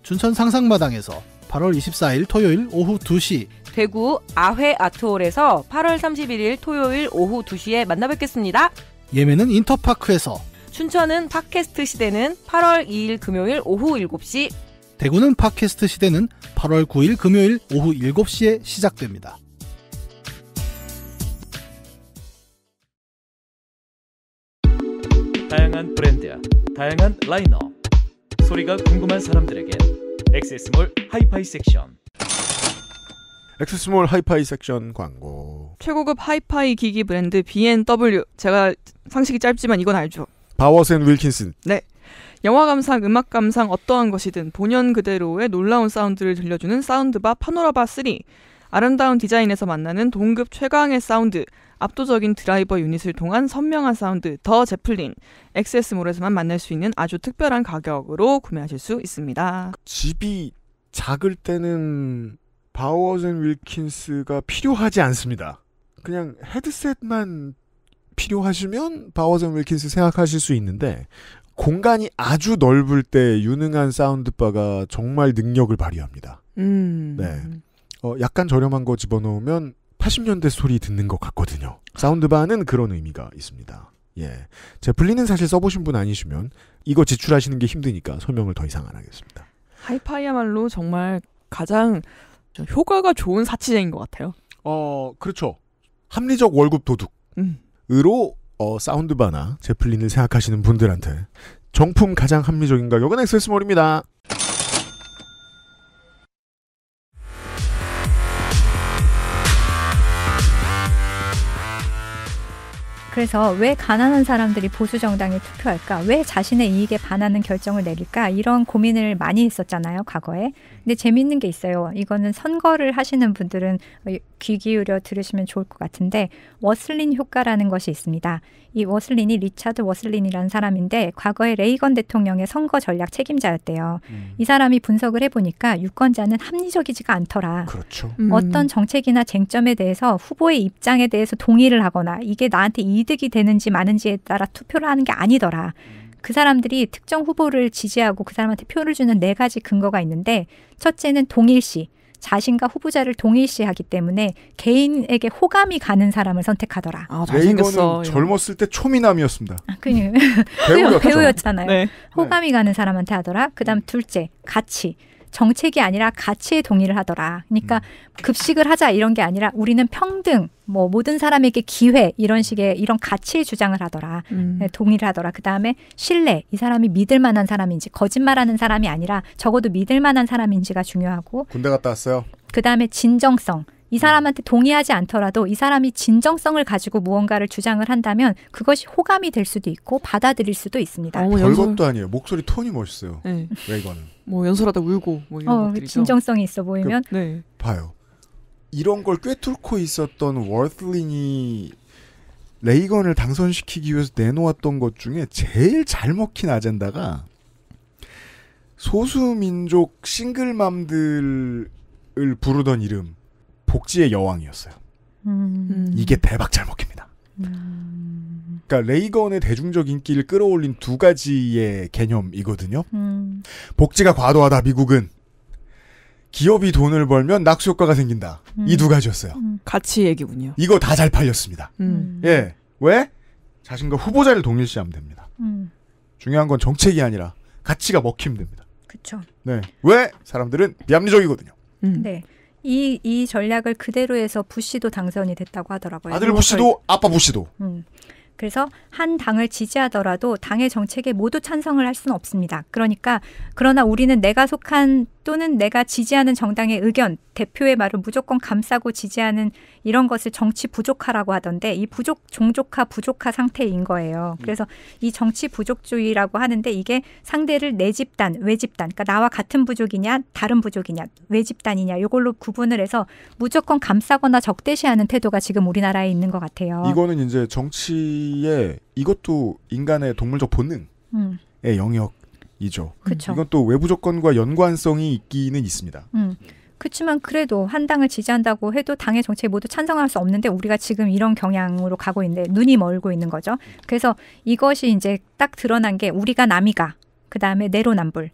F: 춘천 상상마당에서 8월 24일 토요일 오후 2시
G: 대구 아회 아트홀에서 8월 31일 토요일 오후 2시에 만나 뵙겠습니다.
F: 예매는 인터파크에서
G: 춘천은 팟캐스트 시대는 8월 2일 금요일 오후 7시
F: 대구는 팟캐스트 시대는 8월 9일 금요일 오후 7시에 시작됩니다.
E: 다양한 브랜드야, 다양한 라인업. 소리가 궁금한 사람들에게 엑세스몰 하이파이 섹션.
B: 엑세스몰 하이파이 섹션 광고.
C: 최고급 하이파이 기기 브랜드 B&W. 제가 상식이 짧지만 이건 알죠.
B: 바워스 앤 윌킨스.
C: 네. 영화 감상, 음악 감상 어떠한 것이든 본연 그대로의 놀라운 사운드를 들려주는 사운드바 파노라마 3. 아름다운 디자인에서 만나는 동급 최강의 사운드, 압도적인 드라이버 유닛을 통한 선명한 사운드, 더 제플린, 엑세스몰에서만 만날 수 있는 아주 특별한 가격으로 구매하실 수 있습니다.
B: 집이 작을 때는 바워스 앤 윌킨스가 필요하지 않습니다. 그냥 헤드셋만 필요하시면 바워스 앤 윌킨스 생각하실 수 있는데 공간이 아주 넓을 때 유능한 사운드바가 정말 능력을 발휘합니다.
C: 음.
B: 네. 어, 약간 저렴한 거 집어넣으면 80년대 소리 듣는 것 같거든요. 사운드바는 그런 의미가 있습니다. 예. 제플린은 사실 써보신 분 아니시면 이거 지출하시는 게 힘드니까 설명을 더 이상 안 하겠습니다.
C: 하이파이야말로 정말 가장 좀 효과가 좋은 사치제인 것 같아요.
B: 어, 그렇죠. 합리적 월급
C: 음.
B: 도둑으로 어, 사운드바나 제플린을 생각하시는 분들한테 정품 가장 합리적인 가격은 엑세스몰입니다.
K: 그래서 왜 가난한 사람들이 보수 정당에 투표할까? 왜 자신의 이익에 반하는 결정을 내릴까? 이런 고민을 많이 했었잖아요, 과거에. 근데 재밌는 게 있어요. 이거는 선거를 하시는 분들은 귀 기울여 들으시면 좋을 것 같은데 워슬린 효과라는 것이 있습니다. 이 워슬린이 리차드 워슬린이라는 사람인데 과거에 레이건 대통령의 선거 전략 책임자였대요.
B: 음.
K: 이 사람이 분석을 해보니까 유권자는 합리적이지가 않더라.
B: 그렇죠.
C: 음.
K: 어떤 정책이나 쟁점에 대해서 후보의 입장에 대해서 동의를 하거나 이게 나한테 이득이 되는지 마는지에 따라 투표를 하는 게 아니더라. 그 사람들이 특정 후보를 지지하고 그 사람한테 표를 주는 네 가지 근거가 있는데 첫째는 동일시. 자신과 후보자를 동일시하기 때문에 개인에게 호감이 가는 사람을 선택하더라.
C: 아,
B: 레이건은 젊었을 때 초미남이었습니다.
K: 그냥
B: 배우였죠.
K: 배우였잖아요.
C: 네.
K: 호감이 가는 사람한테 하더라. 그다음 둘째 가치. 정책이 아니라 가치에 동의를 하더라. 그러니까 급식을 하자 이런 게 아니라 우리는 평등, 뭐 모든 사람에게 기회 이런 식의 이런 가치의 주장을 하더라.
C: 음.
K: 네, 동의를 하더라. 그 다음에 신뢰, 이 사람이 믿을 만한 사람인지 거짓말하는 사람이 아니라 적어도 믿을 만한 사람인지가 중요하고
B: 군대 갔다 왔어요.
K: 그 다음에 진정성. 이 사람한테 동의하지 않더라도 이 사람이 진정성을 가지고 무언가를 주장을 한다면 그것이 호감이 될 수도 있고 받아들일 수도 있습니다.
C: 어,
B: 별것도 아니에요. 목소리 톤이 멋있어요.
C: 네.
B: 레이건은.
C: 뭐 연설하다 울고 뭐 이런
K: 어,
C: 것들이죠.
K: 진정성이 있어 보이면
C: 네.
B: 봐요. 이런 걸 꿰뚫고 있었던 워슬린이 레이건을 당선시키기 위해서 내놓았던 것 중에 제일 잘 먹힌 아젠다가 소수민족 싱글맘들을 부르던 이름 복지의 여왕이었어요.
K: 음.
B: 이게 대박 잘 먹힙니다. 그러니까 레이건의 대중적 인기를 끌어올린 두 가지의 개념이거든요.
K: 음.
B: 복지가 과도하다 미국은 기업이 돈을 벌면 낙수 효과가 생긴다. 이 두 가지였어요.
C: 가치 얘기군요.
B: 이거 다 잘 팔렸습니다.
C: 음.
B: 예. 왜? 자신과 후보자를 동일시하면 됩니다.
K: 음.
B: 중요한 건 정책이 아니라 가치가 먹히면 됩니다.
K: 그렇죠.
B: 네. 왜? 사람들은 비합리적이거든요.
C: 음.
K: 네. 이, 이 전략을 그대로 해서 부시도 당선이 됐다고 하더라고요.
B: 아들 부시도 아빠 부시도.
K: 음. 그래서 한 당을 지지하더라도 당의 정책에 모두 찬성을 할 수는 없습니다. 그러니까 그러나 우리는 내가 속한 또는 내가 지지하는 정당의 의견, 대표의 말을 무조건 감싸고 지지하는 이런 것을 정치 부족화라고 하던데 이 부족 종족화 부족화 상태인 거예요. 그래서 이 정치 부족주의라고 하는데 이게 상대를 내 집단, 외 집단, 그러니까 나와 같은 부족이냐, 다른 부족이냐, 외 집단이냐 이걸로 구분을 해서 무조건 감싸거나 적대시하는 태도가 지금 우리나라에 있는 것 같아요.
B: 이거는 이제 정치 의 이것도 인간의 동물적 본능의
K: 음.
B: 영역이죠.
K: 그쵸.
B: 이건 또 외부 조건과 연관성이 있기는 있습니다.
K: 음. 그렇지만 그래도 한 당을 지지한다고 해도 당의 정책에 모두 찬성할 수 없는데 우리가 지금 이런 경향으로 가고 있는데 눈이 멀고 있는 거죠. 그래서 이것이 이제 딱 드러난 게 우리가 남이가 그 다음에 내로남불.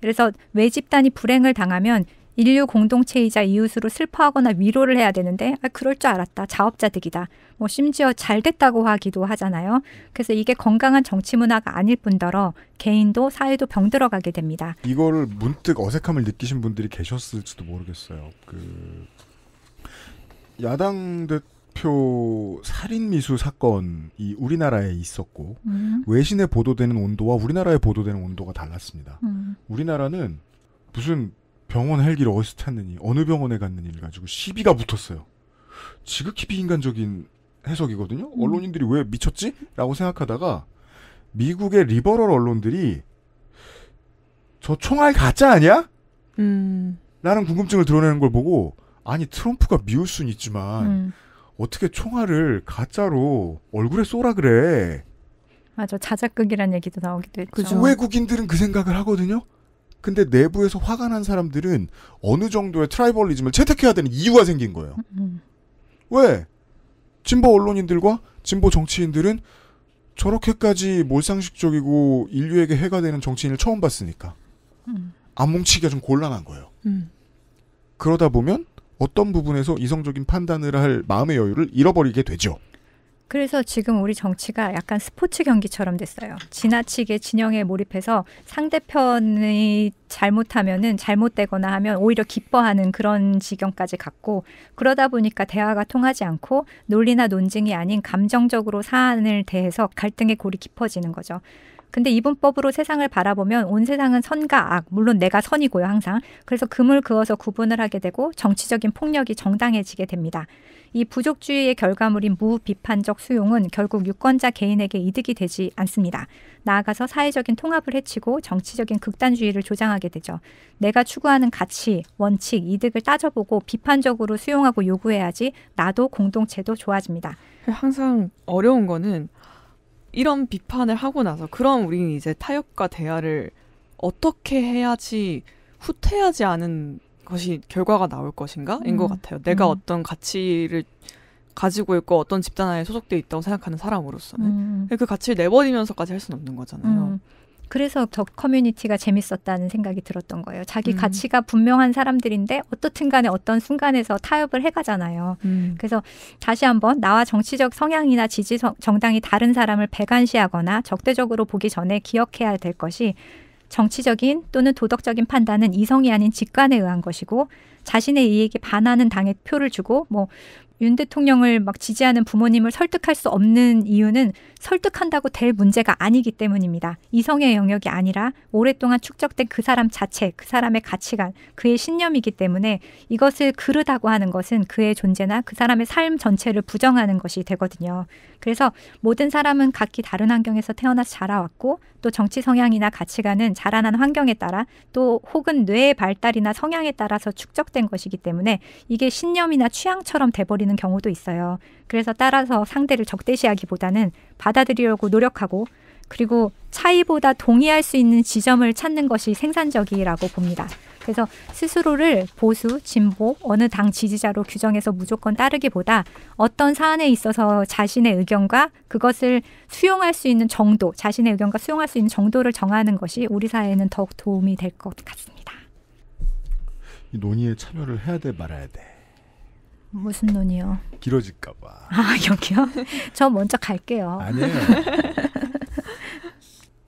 K: 그래서 외 집단이 불행을 당하면 인류 공동체이자 이웃으로 슬퍼하거나 위로를 해야 되는데 아, 그럴 줄 알았다. 자업자득이다. 뭐 심지어 잘 됐다고 하기도 하잖아요. 그래서 이게 건강한 정치 문화가 아닐 뿐더러 개인도 사회도 병들어가게 됩니다.
B: 이거를 문득 어색함을 느끼신 분들이 계셨을지도 모르겠어요. 그 야당 대표 살인 미수 사건이 우리나라에 있었고
K: 음.
B: 외신에 보도되는 온도와 우리나라에 보도되는 온도가 달랐습니다.
K: 음.
B: 우리나라는 무슨 병원 헬기를 어디서 찾느니 어느 병원에 갔느니를 가지고 시비가 붙었어요. 지극히 비인간적인 해석이거든요. 언론인들이 왜 미쳤지? 라고 생각하다가 미국의 리버럴 언론들이 저 총알 가짜 아니야?
C: 음.
B: 라는 궁금증을 드러내는 걸 보고 아니 트럼프가 미울 순 있지만
K: 음.
B: 어떻게 총알을 가짜로 얼굴에 쏘라 그래.
K: 맞아. 자작극이란 얘기도 나오기도 했죠.
B: 외국인들은 그 생각을 하거든요. 근데 내부에서 화가 난 사람들은 어느 정도의 tribalism을 채택해야 되는 이유가 생긴 거예요.
K: 음.
B: 왜? 진보 언론인들과 진보 정치인들은 저렇게까지 몰상식적이고 인류에게 해가 되는 정치인을 처음 봤으니까
K: 음.
B: 안 뭉치기가 좀 곤란한 거예요.
C: 음.
B: 그러다 보면 어떤 부분에서 이성적인 판단을 할 마음의 여유를 잃어버리게 되죠.
K: 그래서 지금 우리 정치가 약간 스포츠 경기처럼 됐어요. 지나치게 진영에 몰입해서 상대편이 잘못하면은 잘못되거나 하면 오히려 기뻐하는 그런 지경까지 갔고 그러다 보니까 대화가 통하지 않고 논리나 논증이 아닌 감정적으로 사안을 대해서 갈등의 골이 깊어지는 거죠. 근데 이분법으로 세상을 바라보면 온 세상은 선과 악, 물론 내가 선이고요, 항상. 그래서 금을 그어서 구분을 하게 되고 정치적인 폭력이 정당해지게 됩니다. 이 부족주의의 결과물인 무비판적 수용은 결국 유권자 개인에게 이득이 되지 않습니다. 나아가서 사회적인 통합을 해치고 정치적인 극단주의를 조장하게 되죠. 내가 추구하는 가치, 원칙, 이득을 따져보고 비판적으로 수용하고 요구해야지 나도 공동체도 좋아집니다.
C: 항상 어려운 거는 이런 비판을 하고 나서 그럼 우리는 이제 타협과 대화를 어떻게 해야지 후퇴하지 않은 것이 결과가 나올 것인가인
K: 음.
C: 것 같아요. 내가
K: 음.
C: 어떤 가치를 가지고 있고 어떤 집단 안에 소속돼 있다고 생각하는 사람으로서는
K: 음.
C: 그 가치를 내버리면서까지 할 수는 없는 거잖아요.
K: 음. 그래서 저 커뮤니티가 재밌었다는 생각이 들었던 거예요. 자기
C: 음.
K: 가치가 분명한 사람들인데 어떻든 간에 어떤 순간에서 타협을 해가잖아요.
C: 음.
K: 그래서 다시 한번 나와 정치적 성향이나 지지 성- 정당이 다른 사람을 배관시하거나 적대적으로 보기 전에 기억해야 될 것이 정치적인 또는 도덕적인 판단은 이성이 아닌 직관에 의한 것이고 자신의 이익에 반하는 당에 표를 주고 뭐 윤 대통령을 막 지지하는 부모님을 설득할 수 없는 이유는 설득한다고 될 문제가 아니기 때문입니다. 이성의 영역이 아니라 오랫동안 축적된 그 사람 자체, 그 사람의 가치관, 그의 신념이기 때문에 이것을 그르다고 하는 것은 그의 존재나 그 사람의 삶 전체를 부정하는 것이 되거든요. 그래서 모든 사람은 각기 다른 환경에서 태어나서 자라왔고 또 정치 성향이나 가치관은 자라난 환경에 따라 또 혹은 뇌의 발달이나 성향에 따라서 축적된 것이기 때문에 이게 신념이나 취향처럼 돼버리는 경우도 있어요. 그래서 따라서 상대를 적대시하기보다는 받아들이려고 노력하고 그리고 차이보다 동의할 수 있는 지점을 찾는 것이 생산적이라고 봅니다. 그래서 스스로를 보수, 진보, 어느 당 지지자로 규정해서 무조건 따르기보다 어떤 사안에 있어서 자신의 의견과 그것을 수용할 수 있는 정도, 자신의 의견과 수용할 수 있는 정도를 정하는 것이 우리 사회에는 더욱 도움이 될 것 같습니다.
B: 이 논의에 참여를 해야 돼 말아야 돼.
K: 무슨 논의요?
B: 길어질까봐.
K: 아 여기요? 저 먼저 갈게요.
B: 아니에요.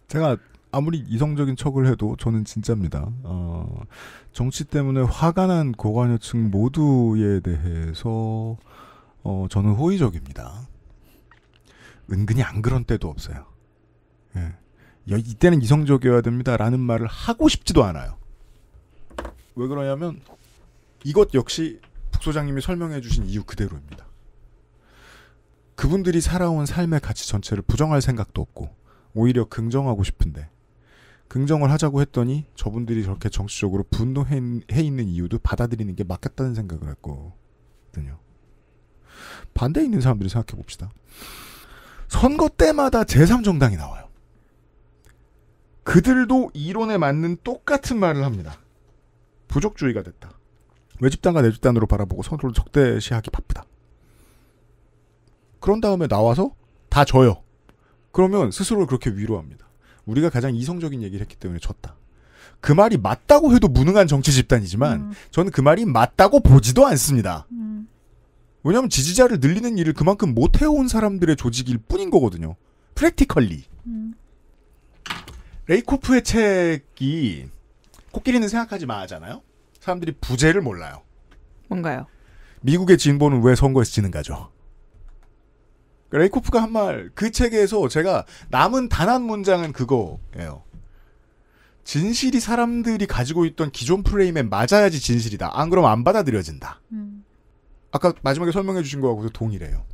B: 제가 아무리 이성적인 척을 해도 저는 진짜입니다. 어, 정치 때문에 화가 난 고관여층 모두에 대해서 어, 저는 호의적입니다. 은근히 안 그런 때도 없어요. 예. 여- 이때는 이성적이어야 됩니다라는 말을 하고 싶지도 않아요. 왜 그러냐면 이것 역시 북 소장님이 설명해 주신 이유 그대로입니다. 그분들이 살아온 삶의 가치 전체를 부정할 생각도 없고 오히려 긍정하고 싶은데 긍정을 하자고 했더니 저분들이 저렇게 정치적으로 분노해 해 있는 이유도 받아들이는 게 맞겠다는 생각을 했거든요. 반대에 있는 사람들이 생각해 봅시다. 선거 때마다 제3정당이 나와요. 그들도 이론에 맞는 똑같은 말을 합니다. 부족주의가 됐다. 외집단과 내집단으로 바라보고 서로를 적대시하기 바쁘다. 그런 다음에 나와서 다 져요. 그러면 스스로를 그렇게 위로합니다. 우리가 가장 이성적인 얘기를 했기 때문에 졌다. 그 말이 맞다고 해도 무능한 정치 집단이지만 저는 그 말이 맞다고 보지도 않습니다. 왜냐하면 지지자를 늘리는 일을 그만큼 못 해온 사람들의 조직일 뿐인 거거든요. 프랙티컬리. 레이코프의 책이 코끼리는 생각하지 마 하잖아요. 사람들이 부제를 몰라요.
C: 뭔가요?
B: 미국의 진보는 왜 선거에서 지는가죠. 레이코프가 한 말, 그 책에서 제가 남은 단 한 문장은 그거예요. 진실이 사람들이 가지고 있던 기존 프레임에 맞아야지 진실이다. 안 그러면 안 받아들여진다. 아까 마지막에 설명해 주신 거하고도 동일해요.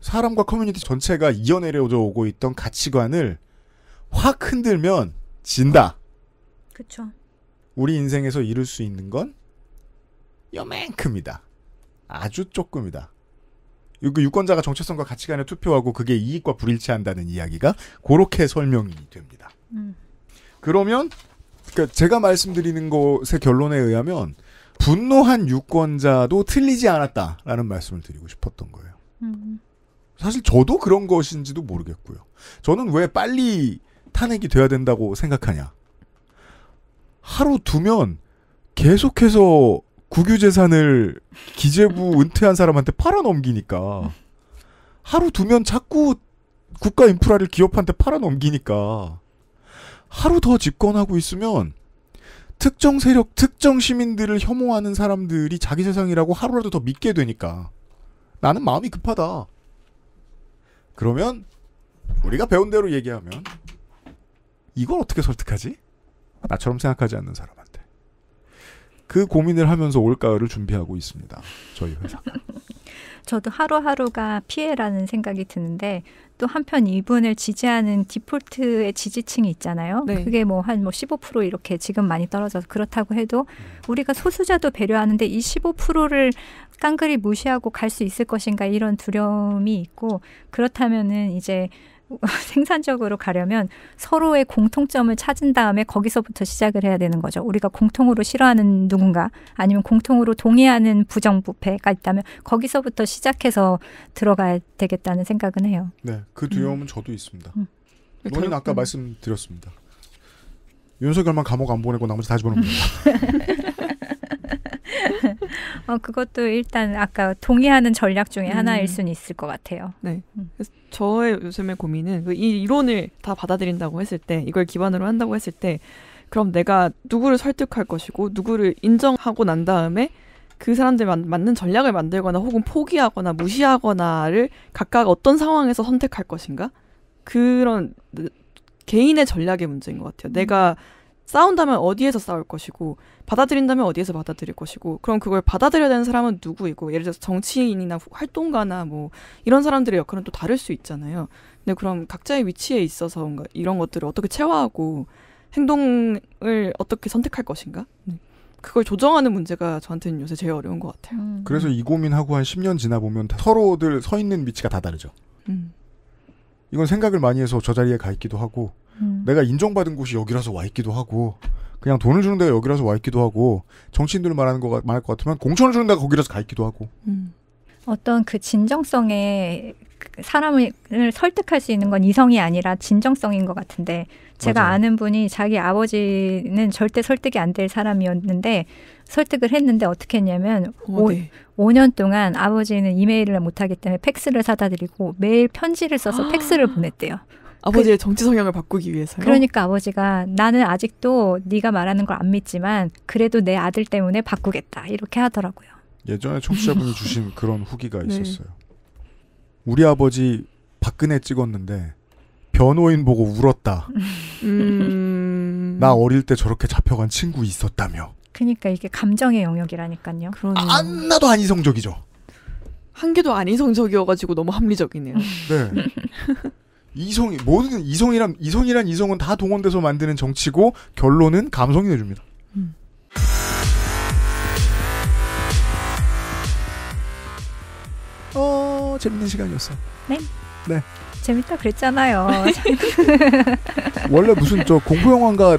B: 사람과 커뮤니티 전체가 이어내려져 오고 있던 가치관을 확 흔들면 진다.
K: 그렇죠.
B: 우리 인생에서 이룰 수 있는 건 요만큼이다. 아주 조금이다. 그 유권자가 정체성과 가치관에 투표하고 그게 이익과 불일치한다는 이야기가 그렇게 설명이 됩니다. 그러면 그러니까 제가 말씀드리는 것의 결론에 의하면 분노한 유권자도 틀리지 않았다라는 말씀을 드리고 싶었던 거예요. 사실 저도 그런 것인지도 모르겠고요. 저는 왜 빨리 탄핵이 돼야 된다고 생각하냐. 하루 두면 계속해서 국유 재산을 기재부 은퇴한 사람한테 팔아넘기니까 하루 두면 자꾸 국가 인프라를 기업한테 팔아넘기니까 하루 더 집권하고 있으면 특정 세력, 특정 시민들을 혐오하는 사람들이 자기 세상이라고 하루라도 더 믿게 되니까 나는 마음이 급하다. 그러면 우리가 배운 대로 얘기하면 이걸 어떻게 설득하지? 나처럼 생각하지 않는 사람한테. 그 고민을 하면서 올 가을을 준비하고 있습니다. 저희 회사.
K: 저도 하루하루가 피해라는 생각이 드는데 또 한편 이분을 지지하는 디폴트의 지지층이 있잖아요.
C: 네.
K: 그게 뭐 한 뭐 15% 이렇게 지금 많이 떨어져서 그렇다고 해도 우리가 소수자도 배려하는데 이 15%를 깡그리 무시하고 갈 수 있을 것인가 이런 두려움이 있고 그렇다면은 이제 생산적으로 가려면 서로의 공통점을 찾은 다음에 거기서부터 시작을 해야 되는 거죠. 우리가 공통으로 싫어하는 누군가 아니면 공통으로 동의하는 부정부패가 있다면 거기서부터 시작해서 들어가야 되겠다는 생각은 해요.
B: 네, 그 두려움은 저도 있습니다.
K: 음.
B: 이거는 아까
K: 음.
B: 말씀드렸습니다. 윤석열만 감옥 안 보내고 나머지 다 집어넣습니다.
K: 어, 그것도 일단 아까 동의하는 전략 중에
C: 음.
K: 하나일 수는 있을 것 같아요.
C: 네. 그래서 저의 요즘의 고민은 그이 이론을 다 받아들인다고 했을 때, 이걸 기반으로 한다고 했을 때, 그럼 내가 누구를 설득할 것이고, 누구를 인정하고 난 다음에 그 사람들 만- 맞는 전략을 만들거나 혹은 포기하거나 무시하거나를 각각 어떤 상황에서 선택할 것인가? 그런 개인의 전략의 문제인 것 같아요. 내가 싸운다면 어디에서 싸울 것이고 받아들인다면 어디에서 받아들일 것이고 그럼 그걸 받아들여야 되는 사람은 누구이고 예를 들어서 정치인이나 활동가나 뭐 이런 사람들의 역할은 또 다를 수 있잖아요. 근데 그럼 각자의 위치에 있어서 뭔가 이런 것들을 어떻게 체화하고 행동을 어떻게 선택할 것인가? 네. 그걸 조정하는 문제가 저한테는 요새 제일 어려운 것 같아요.
K: 음.
B: 그래서 이 고민하고 한 10년 지나 보면 서로들 서 있는 위치가 다 다르죠.
C: 음.
B: 이건 생각을 많이 해서 저 자리에 가 있기도 하고
K: 음.
B: 내가 인정받은 곳이 여기라서 와 있기도 하고 그냥 돈을 주는 데가 여기라서 와 있기도 하고 정치인들 말하는 거 말할 것 같으면 공천을 주는 데가 거기라서 가 있기도 하고
K: 어떤 그 진정성에 그 사람을 설득할 수 있는 건 이성이 아니라 진정성인 것 같은데 제가
M: 맞아요.
K: 아는 분이 자기 아버지는 절대 설득이 안 될 사람이었는데 설득을 했는데 어떻게 했냐면 오,
C: 네.
K: 5년 동안 아버지는 이메일을 못하기 때문에 팩스를 사다 드리고 매일 편지를 써서 팩스를 보냈대요.
C: 아버지의 정치 성향을 바꾸기 위해서요.
K: 그러니까 아버지가 나는 아직도 네가 말하는 걸 안 믿지만 그래도 내 아들 때문에 바꾸겠다 이렇게 하더라고요.
B: 예전에 청취자분이 주신 그런 후기가
K: 네.
B: 있었어요. 우리 아버지 박근혜 찍었는데 변호인 보고 울었다.
C: 음.
B: 나 어릴 때 저렇게 잡혀간 친구 있었다며.
K: 그러니까 이게 감정의 영역이라니까요.
B: 안 나도 안 이성적이죠.
C: 한 개도 안 이성적이어가지고 너무 합리적이네요.
B: 네. 이성이 모든 이성이란 이성이란 이성은 다 동원돼서 만드는 정치고 결론은 감성이 내줍니다. 어 재밌는 시간이었어.
K: 네.
B: 네.
K: 재밌다 그랬잖아요.
B: 원래 무슨 저 공포 영화인가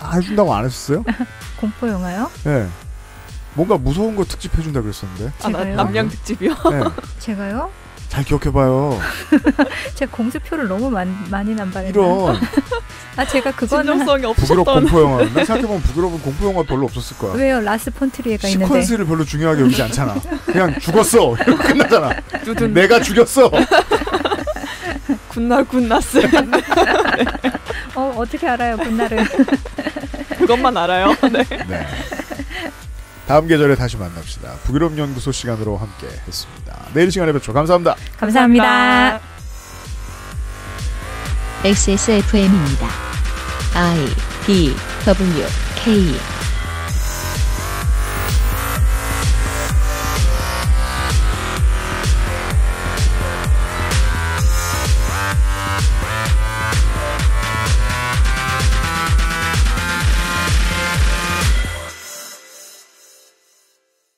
B: 아- 해준다고 안 했었어요?
K: 공포 영화요?
B: 네. 뭔가 무서운 거 특집 해준다 그랬었는데.
C: 아, 나? 남양 특집이요?
B: 네.
K: 제가요?
B: 잘 기억해봐요.
K: 제가 공수표를 너무 많이, 많이 남발했나?
B: 이런
K: 아 제가 그거는
C: 진정성이
B: 부끄럽 공포 영화. 나 생각해보면 부끄러운 공포 영화 별로 없었을 거야.
K: 왜요? 라스 폰트리에가 있는데.
B: 시퀀스를 별로 중요하게 여기지 않잖아. 그냥 죽었어. 이러고 끝나잖아.
C: 두둔.
B: 내가 죽였어.
C: 굿날 굿나스.
K: 어 어떻게 알아요, 분날을?
C: 그것만 알아요. 네.
B: 네. 다음 계절에 다시 만납시다. 북유럽 연구소 시간으로 함께 했습니다. 내일 시간에 뵙죠. 감사합니다.
K: 감사합니다.
J: XSFM입니다. I D W K